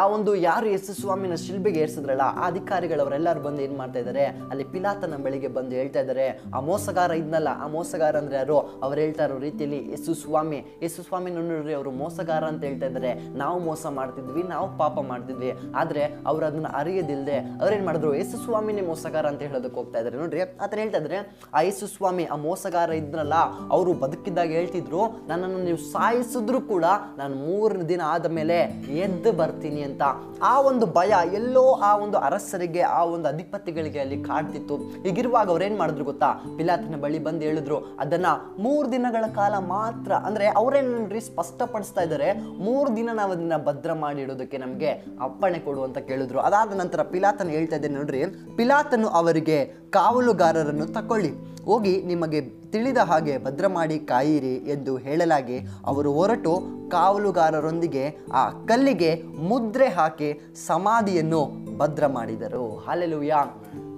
ಆ ಒಂದು ಯಾರು ಯೇಸು ಸ್ವಾಮಿನ ಶಿಲ್ಬೆಗೆ ಏರ್ಸಿದ್ರಲ್ಲ, ಆ ಅಧಿಕಾರಿಗಳವರೆಲ್ಲರೂ ಬಂದು ಏನು ಮಾಡ್ತಾ ಇದ್ದಾರೆ ಅಲ್ಲಿ ಪಿಲಾತನ ಬಳಿಗೆ ಬಂದು ಹೇಳ್ತಾ ಇದ್ದಾರೆ ಆ ಮೋಸಗಾರ ಇದ್ನಲ್ಲ, ಆ ಮೋಸಗಾರ ಅಂದ್ರೆ ಯಾರು? ಅವ್ರು ಹೇಳ್ತಾ ಇರೋ ರೀತಿಯಲ್ಲಿ ಯೇಸು ಸ್ವಾಮಿ ಯೇಸು ಸ್ವಾಮಿ ನೋಡ್ರಿ, ಅವರು ಮೋಸಗಾರ ಅಂತ ಹೇಳ್ತಾ ಇದ್ದಾರೆ ನಾವು ಮೋಸ ಮಾಡ್ತಿದ್ವಿ, ನಾವು ಪಾಪ ಮಾಡ್ತಿದ್ವಿ. ಆದರೆ ಅವ್ರು ಅದನ್ನ ಅರಿಯದಿಲ್ಲದೆ ಅವ್ರೇನು ಮಾಡಿದ್ರು? ಯೇಸು ಸ್ವಾಮಿನೇ ಮೋಸಗಾರ ಅಂತ ಹೇಳೋದಕ್ಕೆ ಹೋಗ್ತಾ ಇದ್ದಾರೆ ನೋಡ್ರಿ ಆತರ ಹೇಳ್ತಾ ಇದ್ರೆ. ಆ ಯೇಸು ಸ್ವಾಮಿ ಆ ಮೋಸಗಾರ ಇದ್ನಲ್ಲ, ಅವರು ಬದುಕಿದ್ದಾಗ ಹೇಳ್ತಿದ್ರು, ನನ್ನನ್ನು ನೀವು ಸಾಯಿಸಿದ್ರು ಕೂಡ ನಾನು ಮೂರು ದಿನ ಆದ ಮೇಲೆ ಎದ್ದು ಬರ್ತೀನಿ ಅಂತ ಆ ಒಂದು ಭಯ ಎಲ್ಲೋ ಆ ಒಂದು ಅರಸರಿಗೆ, ಆ ಒಂದು ಅಧಿಪತಿಗಳಿಗೆ ಅಲ್ಲಿ ಕಾಡ್ತಿತ್ತು ಹೀಗಿರುವಾಗ ಅವ್ರೇನು ಮಾಡಿದ್ರು ಗೊತ್ತಾ? ಪಿಲಾತನ ಬಳಿ ಬಂದು ಹೇಳಿದ್ರು, ಅದನ್ನ ಮೂರು ದಿನಗಳ ಕಾಲ ಮಾತ್ರ, ಅಂದ್ರೆ ಅವ್ರೇನ್ರಿ ಸ್ಪಷ್ಟಪಡಿಸ್ತಾ ಇದ್ದಾರೆ, ಮೂರು ದಿನ ನಾವು ಅದನ್ನ ಭದ್ರ ಮಾಡಿ ಇಡೋದಕ್ಕೆ ನಮಗೆ ಅಪ್ಪಣೆ ಕೊಡು ಅಂತ ಕೇಳಿದ್ರು. ಅದಾದ ನಂತರ ಪಿಲಾತನ ಹೇಳ್ತಾ ಇದ್ದೇನೆ ನೋಡ್ರಿ, ಪಿಲಾತನು ಅವರಿಗೆ ಕಾವಲುಗಾರರನ್ನು ತಕೊಳ್ಳಿ. ಹೋಗಿ ನಿಮಗೆ ತಿಳಿದ ಹಾಗೆ ಭದ್ರ ಮಾಡಿ ಕಾಯಿರಿ ಎಂದು ಹೇಳಲಾಗಿ ಅವರು ಹೊರಟು ಕಾವಲುಗಾರರೊಂದಿಗೆ ಆ ಕಲ್ಲಿಗೆ ಮುದ್ರೆ ಹಾಕಿ ಸಮಾಧಿಯನ್ನು ಭದ್ರ ಮಾಡಿದರು. ಹಾಲೆಲುಯ್ಯ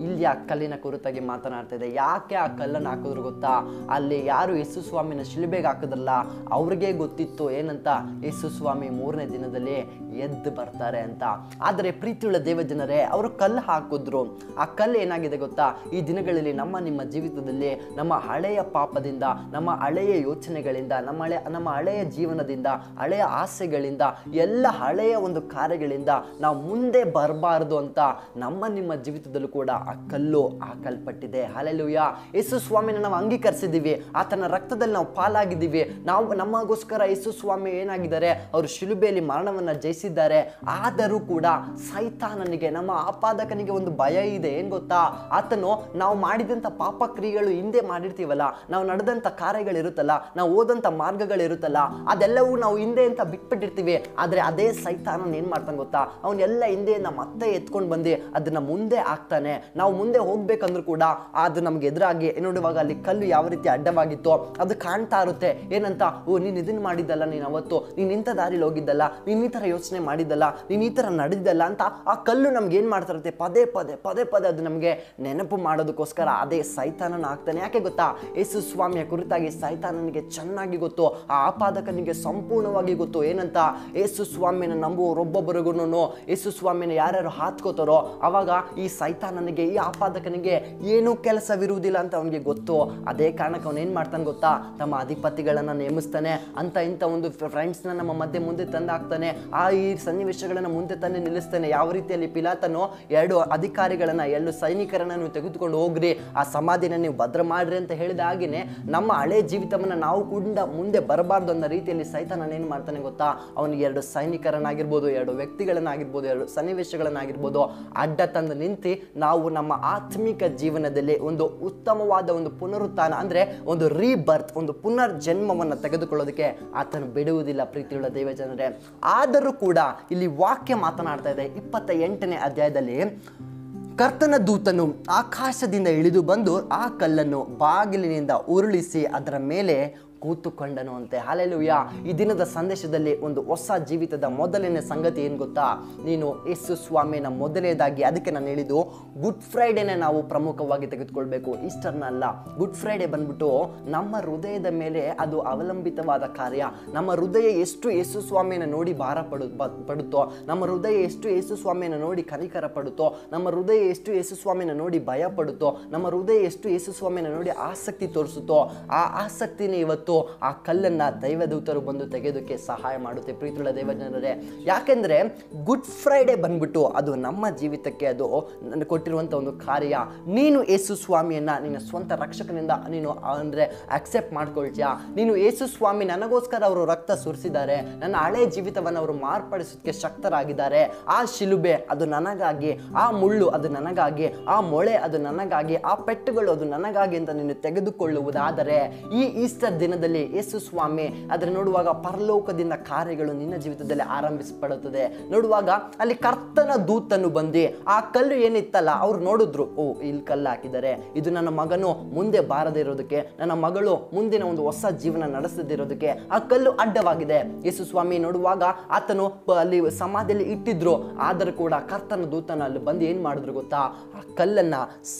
ಇಲ್ಲಿ ಆ ಕಲ್ಲಿನ ಕುರಿತಾಗಿ ಮಾತನಾಡ್ತಾ ಇದೆ. ಯಾಕೆ ಆ ಕಲ್ಲನ್ನು ಹಾಕಿದ್ರು ಗೊತ್ತಾ? ಅಲ್ಲಿ ಯಾರು ಯೇಸು ಸ್ವಾಮಿನ ಶಿಲುಬೆಗೆ ಹಾಕಿದ್ರಲ್ಲ, ಅವ್ರಿಗೆ ಗೊತ್ತಿತ್ತು ಏನಂತ? ಯೇಸು ಸ್ವಾಮಿ ಮೂರನೇ ದಿನದಲ್ಲಿ ಎದ್ದು ಬರ್ತಾರೆ ಅಂತ. ಆದರೆ ಪ್ರೀತಿಯುಳ್ಳ ದೇವಜನರೇ, ಅವರು ಕಲ್ಲು ಹಾಕಿದ್ರು. ಆ ಕಲ್ಲು ಏನಾಗಿದೆ ಗೊತ್ತಾ? ಈ ದಿನಗಳಲ್ಲಿ ನಮ್ಮ ನಿಮ್ಮ ಜೀವಿತದಲ್ಲಿ, ನಮ್ಮ ಹಳೆಯ ಪಾಪದಿಂದ, ನಮ್ಮ ಹಳೆಯ ಯೋಚನೆಗಳಿಂದ, ನಮ್ಮ ಹಳೆ, ನಮ್ಮ ಹಳೆಯ ಜೀವನದಿಂದ, ಹಳೆಯ ಆಸೆಗಳಿಂದ, ಎಲ್ಲ ಹಳೆಯ ಒಂದು ಕಾರ್ಯಗಳಿಂದ ನಾವು ಮುಂದೆ ಬರಬಾರ್ದು ಅಂತ ನಮ್ಮ ನಿಮ್ಮ ಜೀವಿತದಲ್ಲೂ ಕೂಡ ಆ ಕಲ್ಲು ಹಾಕಲ್ಪಟ್ಟಿದೆ. ಅಲೆಲುಯ್ಯ ಯೇಸು ಸ್ವಾಮಿನ ನಾವು ಅಂಗೀಕರಿಸಿದ್ದೀವಿ. ಆತನ ರಕ್ತದಲ್ಲಿ ನಾವು ಪಾಲಾಗಿದ್ದೀವಿ. ನಾವು ನಮಗೋಸ್ಕರ ಯೇಸು ಸ್ವಾಮಿ ಏನಾಗಿದ್ದಾರೆ? ಅವರು ಶಿಲುಬೆಯಲ್ಲಿ ಮರಣವನ್ನು ಜಯಿಸಿದ್ದಾರೆ. ಆದರೂ ಕೂಡ ಸೈತಾನನಿಗೆ, ನಮ್ಮ ಆಪಾದಕನಿಗೆ ಒಂದು ಭಯ ಇದೆ. ಏನು ಗೊತ್ತಾ? ಆತನು ನಾವು ಮಾಡಿದಂಥ ಪಾಪಕ್ರಿಯೆಗಳು ಹಿಂದೆ ಮಾಡಿರ್ತೀವಲ್ಲ, ನಾವು ನಡೆದಂಥ ಕಾರ್ಯಗಳಿರುತ್ತಲ್ಲ, ನಾವು ಓದಂಥ ಮಾರ್ಗಗಳಿರುತ್ತಲ್ಲ, ಅದೆಲ್ಲವೂ ನಾವು ಹಿಂದೆ ಅಂತ ಬಿಟ್ಬಿಟ್ಟಿರ್ತೀವಿ. ಆದರೆ ಅದೇ ಸೈತಾನನ್ ಏನು ಮಾಡ್ತಾನೆ ಗೊತ್ತಾ? ಅವನ್ನೆಲ್ಲ ಹಿಂದೆಯಿಂದ ಮತ್ತೆ ಎತ್ಕೊಂಡು ಬಂದು ಅದನ್ನ ಮುಂದೆ ಹಾಕ್ತಾನೆ. ನಾವು ಮುಂದೆ ಹೋಗ್ಬೇಕಂದ್ರೂ ಕೂಡ ಅದು ನಮ್ಗೆ ಎದುರಾಗಿ ನೋಡುವಾಗ ಅಲ್ಲಿ ಕಲ್ಲು ಯಾವ ರೀತಿ ಅಡ್ಡವಾಗಿತ್ತು ಅದು ಕಾಣ್ತಾ ಇರುತ್ತೆ. ಏನಂತ, ಓ, ನೀನು ಇದನ್ನ ಮಾಡಿದ್ದಲ್ಲ ನೀನು ಅವತ್ತು, ನೀನು ಇಂಥ ದಾರಿಲಿ ಹೋಗಿದ್ದಲ್ಲ, ನೀನು ಈ ಥರ ಯೋಚನೆ ಮಾಡಿದ್ದಲ್ಲ, ನೀನು ಈ ಥರ ನಡೆದಿದ್ದಲ್ಲ ಅಂತ ಆ ಕಲ್ಲು ನಮ್ಗೆ ಏನು ಮಾಡ್ತಾ ಇರುತ್ತೆ? ಪದೇ ಪದೇ ಪದೇ ಪದೇ ಅದು ನಮಗೆ ನೆನಪು ಮಾಡೋದಕ್ಕೋಸ್ಕರ ಅದೇ ಸೈತಾನನ ಆಗ್ತಾನೆ. ಯಾಕೆ ಗೊತ್ತಾ? ಯೇಸು ಸ್ವಾಮಿಯ ಕುರಿತಾಗಿ ಸೈತಾನನಿಗೆ ಚೆನ್ನಾಗಿ ಗೊತ್ತು, ಆ ಆಪಾದಕನಿಗೆ ಸಂಪೂರ್ಣವಾಗಿ ಗೊತ್ತು. ಏನಂತ? ಯೇಸು ಸ್ವಾಮಿನ ನಂಬುವರೊಬ್ಬೊಬ್ಬರಿಗೂ ಯೇಸು ಸ್ವಾಮಿನ ಯಾರ್ಯಾರು ಹಾತ್ಕೋತಾರೋ, ಅವಾಗ ಈ ಸೈತಾನನಿಗೆ ಈ ಆಪಾದಕನಿಗೆ ಏನೂ ಕೆಲಸವಿರುವುದಿಲ್ಲ ಅಂತ ಅವನಿಗೆ ಗೊತ್ತು. ಅದೇ ಕಾರಣಕ್ಕೆ ಅವನೇನು ಮಾಡ್ತಾನೆ ಗೊತ್ತಾ? ತಮ್ಮ ಅಧಿಪತಿಗಳನ್ನು ನೇಮಿಸ್ತಾನೆ, ಅಂತ ಇಂಥ ಒಂದು ಫ್ರೆಂಡ್ಸ್ನ ನಮ್ಮ ಮಧ್ಯೆ ಮುಂದೆ ತಂದು ಹಾಕ್ತಾನೆ ಆ ಈ ಸನ್ನಿವೇಶಗಳನ್ನು ಮುಂದೆ ತಂದು ನಿಲ್ಲಿಸ್ತಾನೆ. ಯಾವ ರೀತಿಯಲ್ಲಿ ಪಿಲಾತನು ಎರಡು ಅಧಿಕಾರಿಗಳನ್ನ, ಎರಡು ಸೈನಿಕರನ್ನು ತೆಗೆದುಕೊಂಡು ಹೋಗ್ರಿ, ಆ ಸಮಾಧಿನ ನೀವು ಭದ್ರ ಮಾಡ್ರಿ ಅಂತ ಹೇಳಿದ ಹಾಗೆಯೇ ನಮ್ಮ ಹಳೆ ಜೀವಿತವನ್ನು ನಾವು ಕೂಡ ಮುಂದೆ ಬರಬಾರ್ದು ಅನ್ನೋ ರೀತಿಯಲ್ಲಿ ಸೈತಾನ ಏನು ಮಾಡ್ತಾನೆ ಗೊತ್ತಾ? ಅವನಿಗೆ ಎರಡು ಸೈನಿಕರನ್ನಾಗಿರ್ಬೋದು, ಎರಡು ವ್ಯಕ್ತಿಗಳನ್ನಾಗಿರ್ಬೋದು, ಎರಡು ಸನ್ನಿವೇಶಗಳನ್ನಾಗಿರ್ಬೋದು, ಅಡ್ಡ ತಂದು ನಿಂತು ನಾವು ನಮ್ಮ ಆತ್ಮಿಕ ಜೀವನದಲ್ಲಿ ಒಂದು ಉತ್ತಮವಾದ ಒಂದು ಪುನರುತ್ಥಾನ, ಅಂದರೆ ಒಂದು ರೀಬರ್ತ್ ಒಂದು ಪುನರ್ಜನ್ಮವನ್ನು ತೆಗೆದುಕೊಳ್ಳೋದಕ್ಕೆ ಆತನು ಬಿಡುವುದಿಲ್ಲ ಪ್ರೀತಿಯುಳ್ಳ ದೇವಜನರೇ. ಆದರೂ ಕೂಡ ಇಲ್ಲಿ ವಾಕ್ಯ ಮಾತನಾಡ್ತಾ ಇದೆ. ಇಪ್ಪತ್ತ ಎಂಟನೇ ಅಧ್ಯಾಯದಲ್ಲಿ, ಕರ್ತನ ದೂತನು ಆಕಾಶದಿಂದ ಇಳಿದು ಬಂದು ಆ ಕಲ್ಲನ್ನು ಬಾಗಿಲಿನಿಂದ ಉರುಳಿಸಿ ಅದರ ಮೇಲೆ ಕೂತುಕೊಂಡನು ಅಂತೆ. ಹಾಲೆಲುಯ್ಯ ಈ ದಿನದ ಸಂದೇಶದಲ್ಲಿ ಒಂದು ಹೊಸ ಜೀವಿತದ ಮೊದಲನೇ ಸಂಗತಿ ಏನು ಗೊತ್ತಾ? ನೀನು ಯೇಸು ಸ್ವಾಮಿನ ಮೊದಲನೇದಾಗಿ ಅದಕ್ಕೆ ನಾನು ಹೇಳಿದ್ದು ಗುಡ್ ಫ್ರೈಡೇನೆ ನಾವು ಪ್ರಮುಖವಾಗಿ ತೆಗೆದುಕೊಳ್ಬೇಕು. ಈಸ್ಟರ್ನ ಅಲ್ಲ. ಗುಡ್ ಫ್ರೈಡೇ ಬಂದ್ಬಿಟ್ಟು ನಮ್ಮ ಹೃದಯದ ಮೇಲೆ ಅದು ಅವಲಂಬಿತವಾದ ಕಾರ್ಯ. ನಮ್ಮ ಹೃದಯ ಎಷ್ಟು ಯೇಸು ಸ್ವಾಮಿನ ನೋಡಿ ಭಾರ ಪಡು ಪಡುತ್ತೋ, ನಮ್ಮ ಹೃದಯ ಎಷ್ಟು ಯೇಸು ಸ್ವಾಮಿನ ನೋಡಿ ಕನಿಕರ ಪಡುತ್ತೋ, ನಮ್ಮ ಹೃದಯ ಎಷ್ಟು ಯೇಸು ಸ್ವಾಮಿನ ನೋಡಿ ಭಯ ಪಡುತ್ತೋ, ನಮ್ಮ ಹೃದಯ ಎಷ್ಟು ಯೇಸು ಸ್ವಾಮಿನ ನೋಡಿ ಆಸಕ್ತಿ ತೋರಿಸುತ್ತೋ, ಆ ಆಸಕ್ತಿನೇ ಇವತ್ತು ಆ ಕಲ್ಲನ್ನ ದೈವದೂತರು ಬಂದು ತೆಗೆಯೋದಕ್ಕೆ ಸಹಾಯ ಮಾಡುತ್ತೆ. ಪ್ರೀತಿಯುಳ್ಳ ದೇವಜನರೇ, ಯಾಕೆಂದರೆ ಗುಡ್ ಫ್ರೈಡೇ ಬಂದ್ಬಿಟ್ಟು ಅದು ನಮ್ಮ ಜೀವಿತಕ್ಕೆ ಅದು ಕೊಟ್ಟಿರುವಂಥ ಒಂದು ಕಾರ್ಯ. ನೀನು ಯೇಸು ಸ್ವಾಮಿಯನ್ನ ನಿನ್ನ ಸ್ವಂತ ರಕ್ಷಕನಿಂದ ನೀನು ಅಂದ್ರೆ ಅಕ್ಸೆಪ್ಟ್ ಮಾಡ್ಕೊಳ್ತೀಯಾ? ನೀನು ಯೇಸು ಸ್ವಾಮಿ ನನಗೋಸ್ಕರ ಅವರು ರಕ್ತ ಸುರಿಸಿದ್ದಾರೆ. ನನ್ನ ಹಳೆ ಜೀವಿತವನ್ನು ಅವರು ಮಾರ್ಪಡಿಸೋದಕ್ಕೆ ಶಕ್ತರಾಗಿದ್ದಾರೆ. ಆ ಶಿಲುಬೆ ಅದು ನನಗಾಗಿ, ಆ ಮುಳ್ಳು ಅದು ನನಗಾಗಿ, ಆ ಮೊಳೆ ಅದು ನನಗಾಗಿ, ಆ ಪೆಟ್ಟುಗಳು ಅದು ನನಗಾಗಿ ಅಂತ ನೀನು ತೆಗೆದುಕೊಳ್ಳುವುದಾದರೆ ಈ ಈಸ್ಟರ್ ದಿನದಲ್ಲಿ ಯೇಸು ಸ್ವಾಮಿ ಅದರ ನೋಡುವಾಗ ಪರಲೋಕದಿಂದ ಕಾರ್ಯಗಳು ನಿನ್ನ ಜೀವಿತದಲ್ಲಿ ಆರಂಭಿಸಪಡುತ್ತದೆ ನೋಡುವಾಗ ಅಲ್ಲಿ ಕರ್ತನ ದೂತನು ಬಂದು, ಆ ಕಲ್ಲು ಏನಿತ್ತಲ್ಲ, ಅವ್ರು ನೋಡಿದ್ರು. ಓ, ಇಲ್ಲಿ ಕಲ್ಲು ಹಾಕಿದ್ದಾರೆ. ಇದು ನನ್ನ ಮಗನು ಮುಂದೆ ಬಾರದೇ ಇರೋದಕ್ಕೆ, ನನ್ನ ಮಗಳು ಮುಂದಿನ ಒಂದು ಹೊಸ ಜೀವನ ನಡೆಸದಿರೋದಕ್ಕೆ ಆ ಕಲ್ಲು ಅಡ್ಡವಾಗಿದೆ. ಯೇಸು ಸ್ವಾಮಿ ನೋಡುವಾಗ ಆತನು ಅಲ್ಲಿ ಸಮಾಧಿಯಲ್ಲಿ ಇಟ್ಟಿದ್ರು. ಆದರೂ ಕೂಡ ಕರ್ತನ ದೂತನ ಅಲ್ಲಿ ಬಂದು ಏನ್ ಮಾಡಿದ್ರು ಗೊತ್ತಾ? ಆ ಕಲ್ಲನ್ನ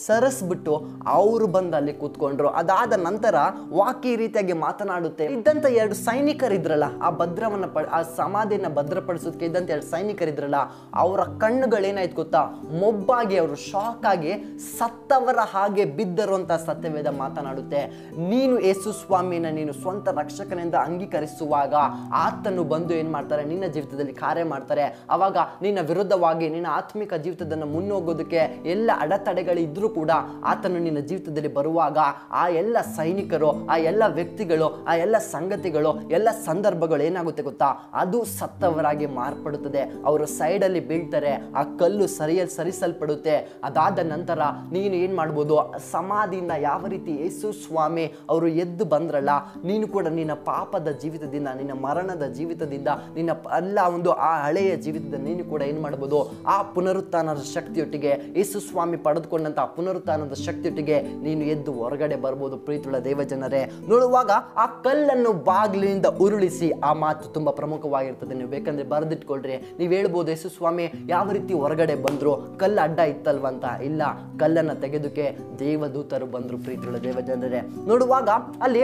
ಸರಸ್ಬಿಟ್ಟು ಅವರು ಬಂದು ಅಲ್ಲಿ ಕೂತ್ಕೊಂಡ್ರು. ಅದಾದ ನಂತರ ವಾಕಿ ರೀತಿಯಾಗಿ ಮಾತನಾಡುತ್ತೆ. ಇದ್ದಂತ ಎರಡು ಸೈನಿಕರಿದ್ರಲ್ಲ, ಆ ಭದ್ರವನ್ನ ಆ ಸಮಾಧಿಯನ್ನ ಭದ್ರಪಡಿಸೋದಕ್ಕೆ ಇದ್ದಂತ ಎರಡು ಸೈನಿಕರಿದ್ರಲ್ಲ, ಅವರ ಕಣ್ಣುಗಳೇನಾಯ್ತು ಗೊತ್ತಾ? ಮೊಬ್ಬಾಗಿ ಅವರು ಶಾಕ್ ಆಗಿ ಸತ್ತವರ ಹಾಗೆ ಬಿದ್ದರು ಅಂತ ಸತ್ಯವೇದ ಮಾತನಾಡುತ್ತೆ. ನೀನು ಯೇಸು ಸ್ವಾಮಿನ ನೀನು ಸ್ವಂತ ರಕ್ಷಕನಿಂದ ಅಂಗೀಕರಿಸುವಾಗ ಆತನು ಬಂದು ಏನ್ ಮಾಡ್ತಾರೆ? ನಿನ್ನ ಜೀವಿತದಲ್ಲಿ ಕಾರ್ಯ ಮಾಡ್ತಾರೆ. ಅವಾಗ ನಿನ್ನ ವಿರುದ್ಧವಾಗಿ, ನಿನ್ನ ಆತ್ಮಿಕ ಜೀವಿತದನ್ನ ಮುನ್ನೋಗೋದಕ್ಕೆ ಎಲ್ಲ ಅಡೆತಡೆಗಳಿದ್ರೂ ಕೂಡ ಆತನು ನಿನ್ನ ಜೀವಿತದಲ್ಲಿ ಬರುವಾಗ ಆ ಎಲ್ಲ ಸೈನಿಕರು, ಆ ಎಲ್ಲ ವ್ಯಕ್ತಿಗಳು ಆ ಎಲ್ಲ ಸಂಗತಿಗಳು, ಎಲ್ಲ ಸಂದರ್ಭಗಳು ಏನಾಗುತ್ತೆ ಗೊತ್ತಾ? ಅದು ಸತ್ತವರಾಗಿ ಮಾರ್ಪಡುತ್ತದೆ. ಅವರು ಸೈಡಲ್ಲಿ ಬೀಳ್ತಾರೆ, ಆ ಕಲ್ಲು ಸರಿಯಲ್ಲಿ ಸರಿಸಲ್ಪಡುತ್ತೆ. ಅದಾದ ನಂತರ ನೀನು ಏನು ಮಾಡ್ಬೋದು? ಸಮಾಧಿಯಿಂದ ಯಾವ ರೀತಿ ಯೇಸು ಸ್ವಾಮಿ ಅವರು ಎದ್ದು ಬಂದ್ರಲ್ಲ, ನೀನು ಕೂಡ ನಿನ್ನ ಪಾಪದ ಜೀವಿತದಿಂದ, ನಿನ್ನ ಮರಣದ ಜೀವಿತದಿಂದ, ನಿನ್ನ ಎಲ್ಲ ಒಂದು ಆ ಹಳೆಯ ಜೀವಿತದ ನೀನು ಕೂಡ ಏನು ಮಾಡ್ಬೋದು? ಆ ಪುನರುತ್ಥಾನದ ಶಕ್ತಿಯೊಟ್ಟಿಗೆ, ಯೇಸು ಸ್ವಾಮಿ ಪಡೆದುಕೊಂಡಂತಹ ಪುನರುತ್ಥಾನದ ಶಕ್ತಿಯೊಟ್ಟಿಗೆ ನೀನು ಎದ್ದು ಹೊರಗಡೆ ಬರ್ಬೋದು ಪ್ರೀತಿಯುಳ್ಳ ದೇವಜನರೇ. ನೋಡುವಾಗ ಆ ಕಲ್ಲನ್ನು ಬಾಗಿಲಿನಿಂದ ಉರುಳಿಸಿ ಆ ಮಾತು ತುಂಬ ಪ್ರಮುಖವಾಗಿರ್ತದೆ. ನೀವು ಬೇಕಂದ್ರೆ ಬರೆದಿಟ್ಕೊಳ್ರಿ. ನೀವು ಹೇಳ್ಬೋದು, ಯೇಸು ಸ್ವಾಮಿ, ಯಾವ ರೀತಿ ಹೊರಗಡೆ ಬಂದ್ರು ಕಲ್ಲು ಅಡ್ಡ ಇತ್ತಲ್ವಂತ ಇಲ್ಲ, ಕಲ್ಲನ್ನು ತೆಗೆದಕ್ಕೆ ದೇವದೂತರು ಬಂದರು ಪ್ರೀತಿಯುಳ್ಳ ದೇವಜನರೇ. ನೋಡುವಾಗ ಅಲ್ಲಿ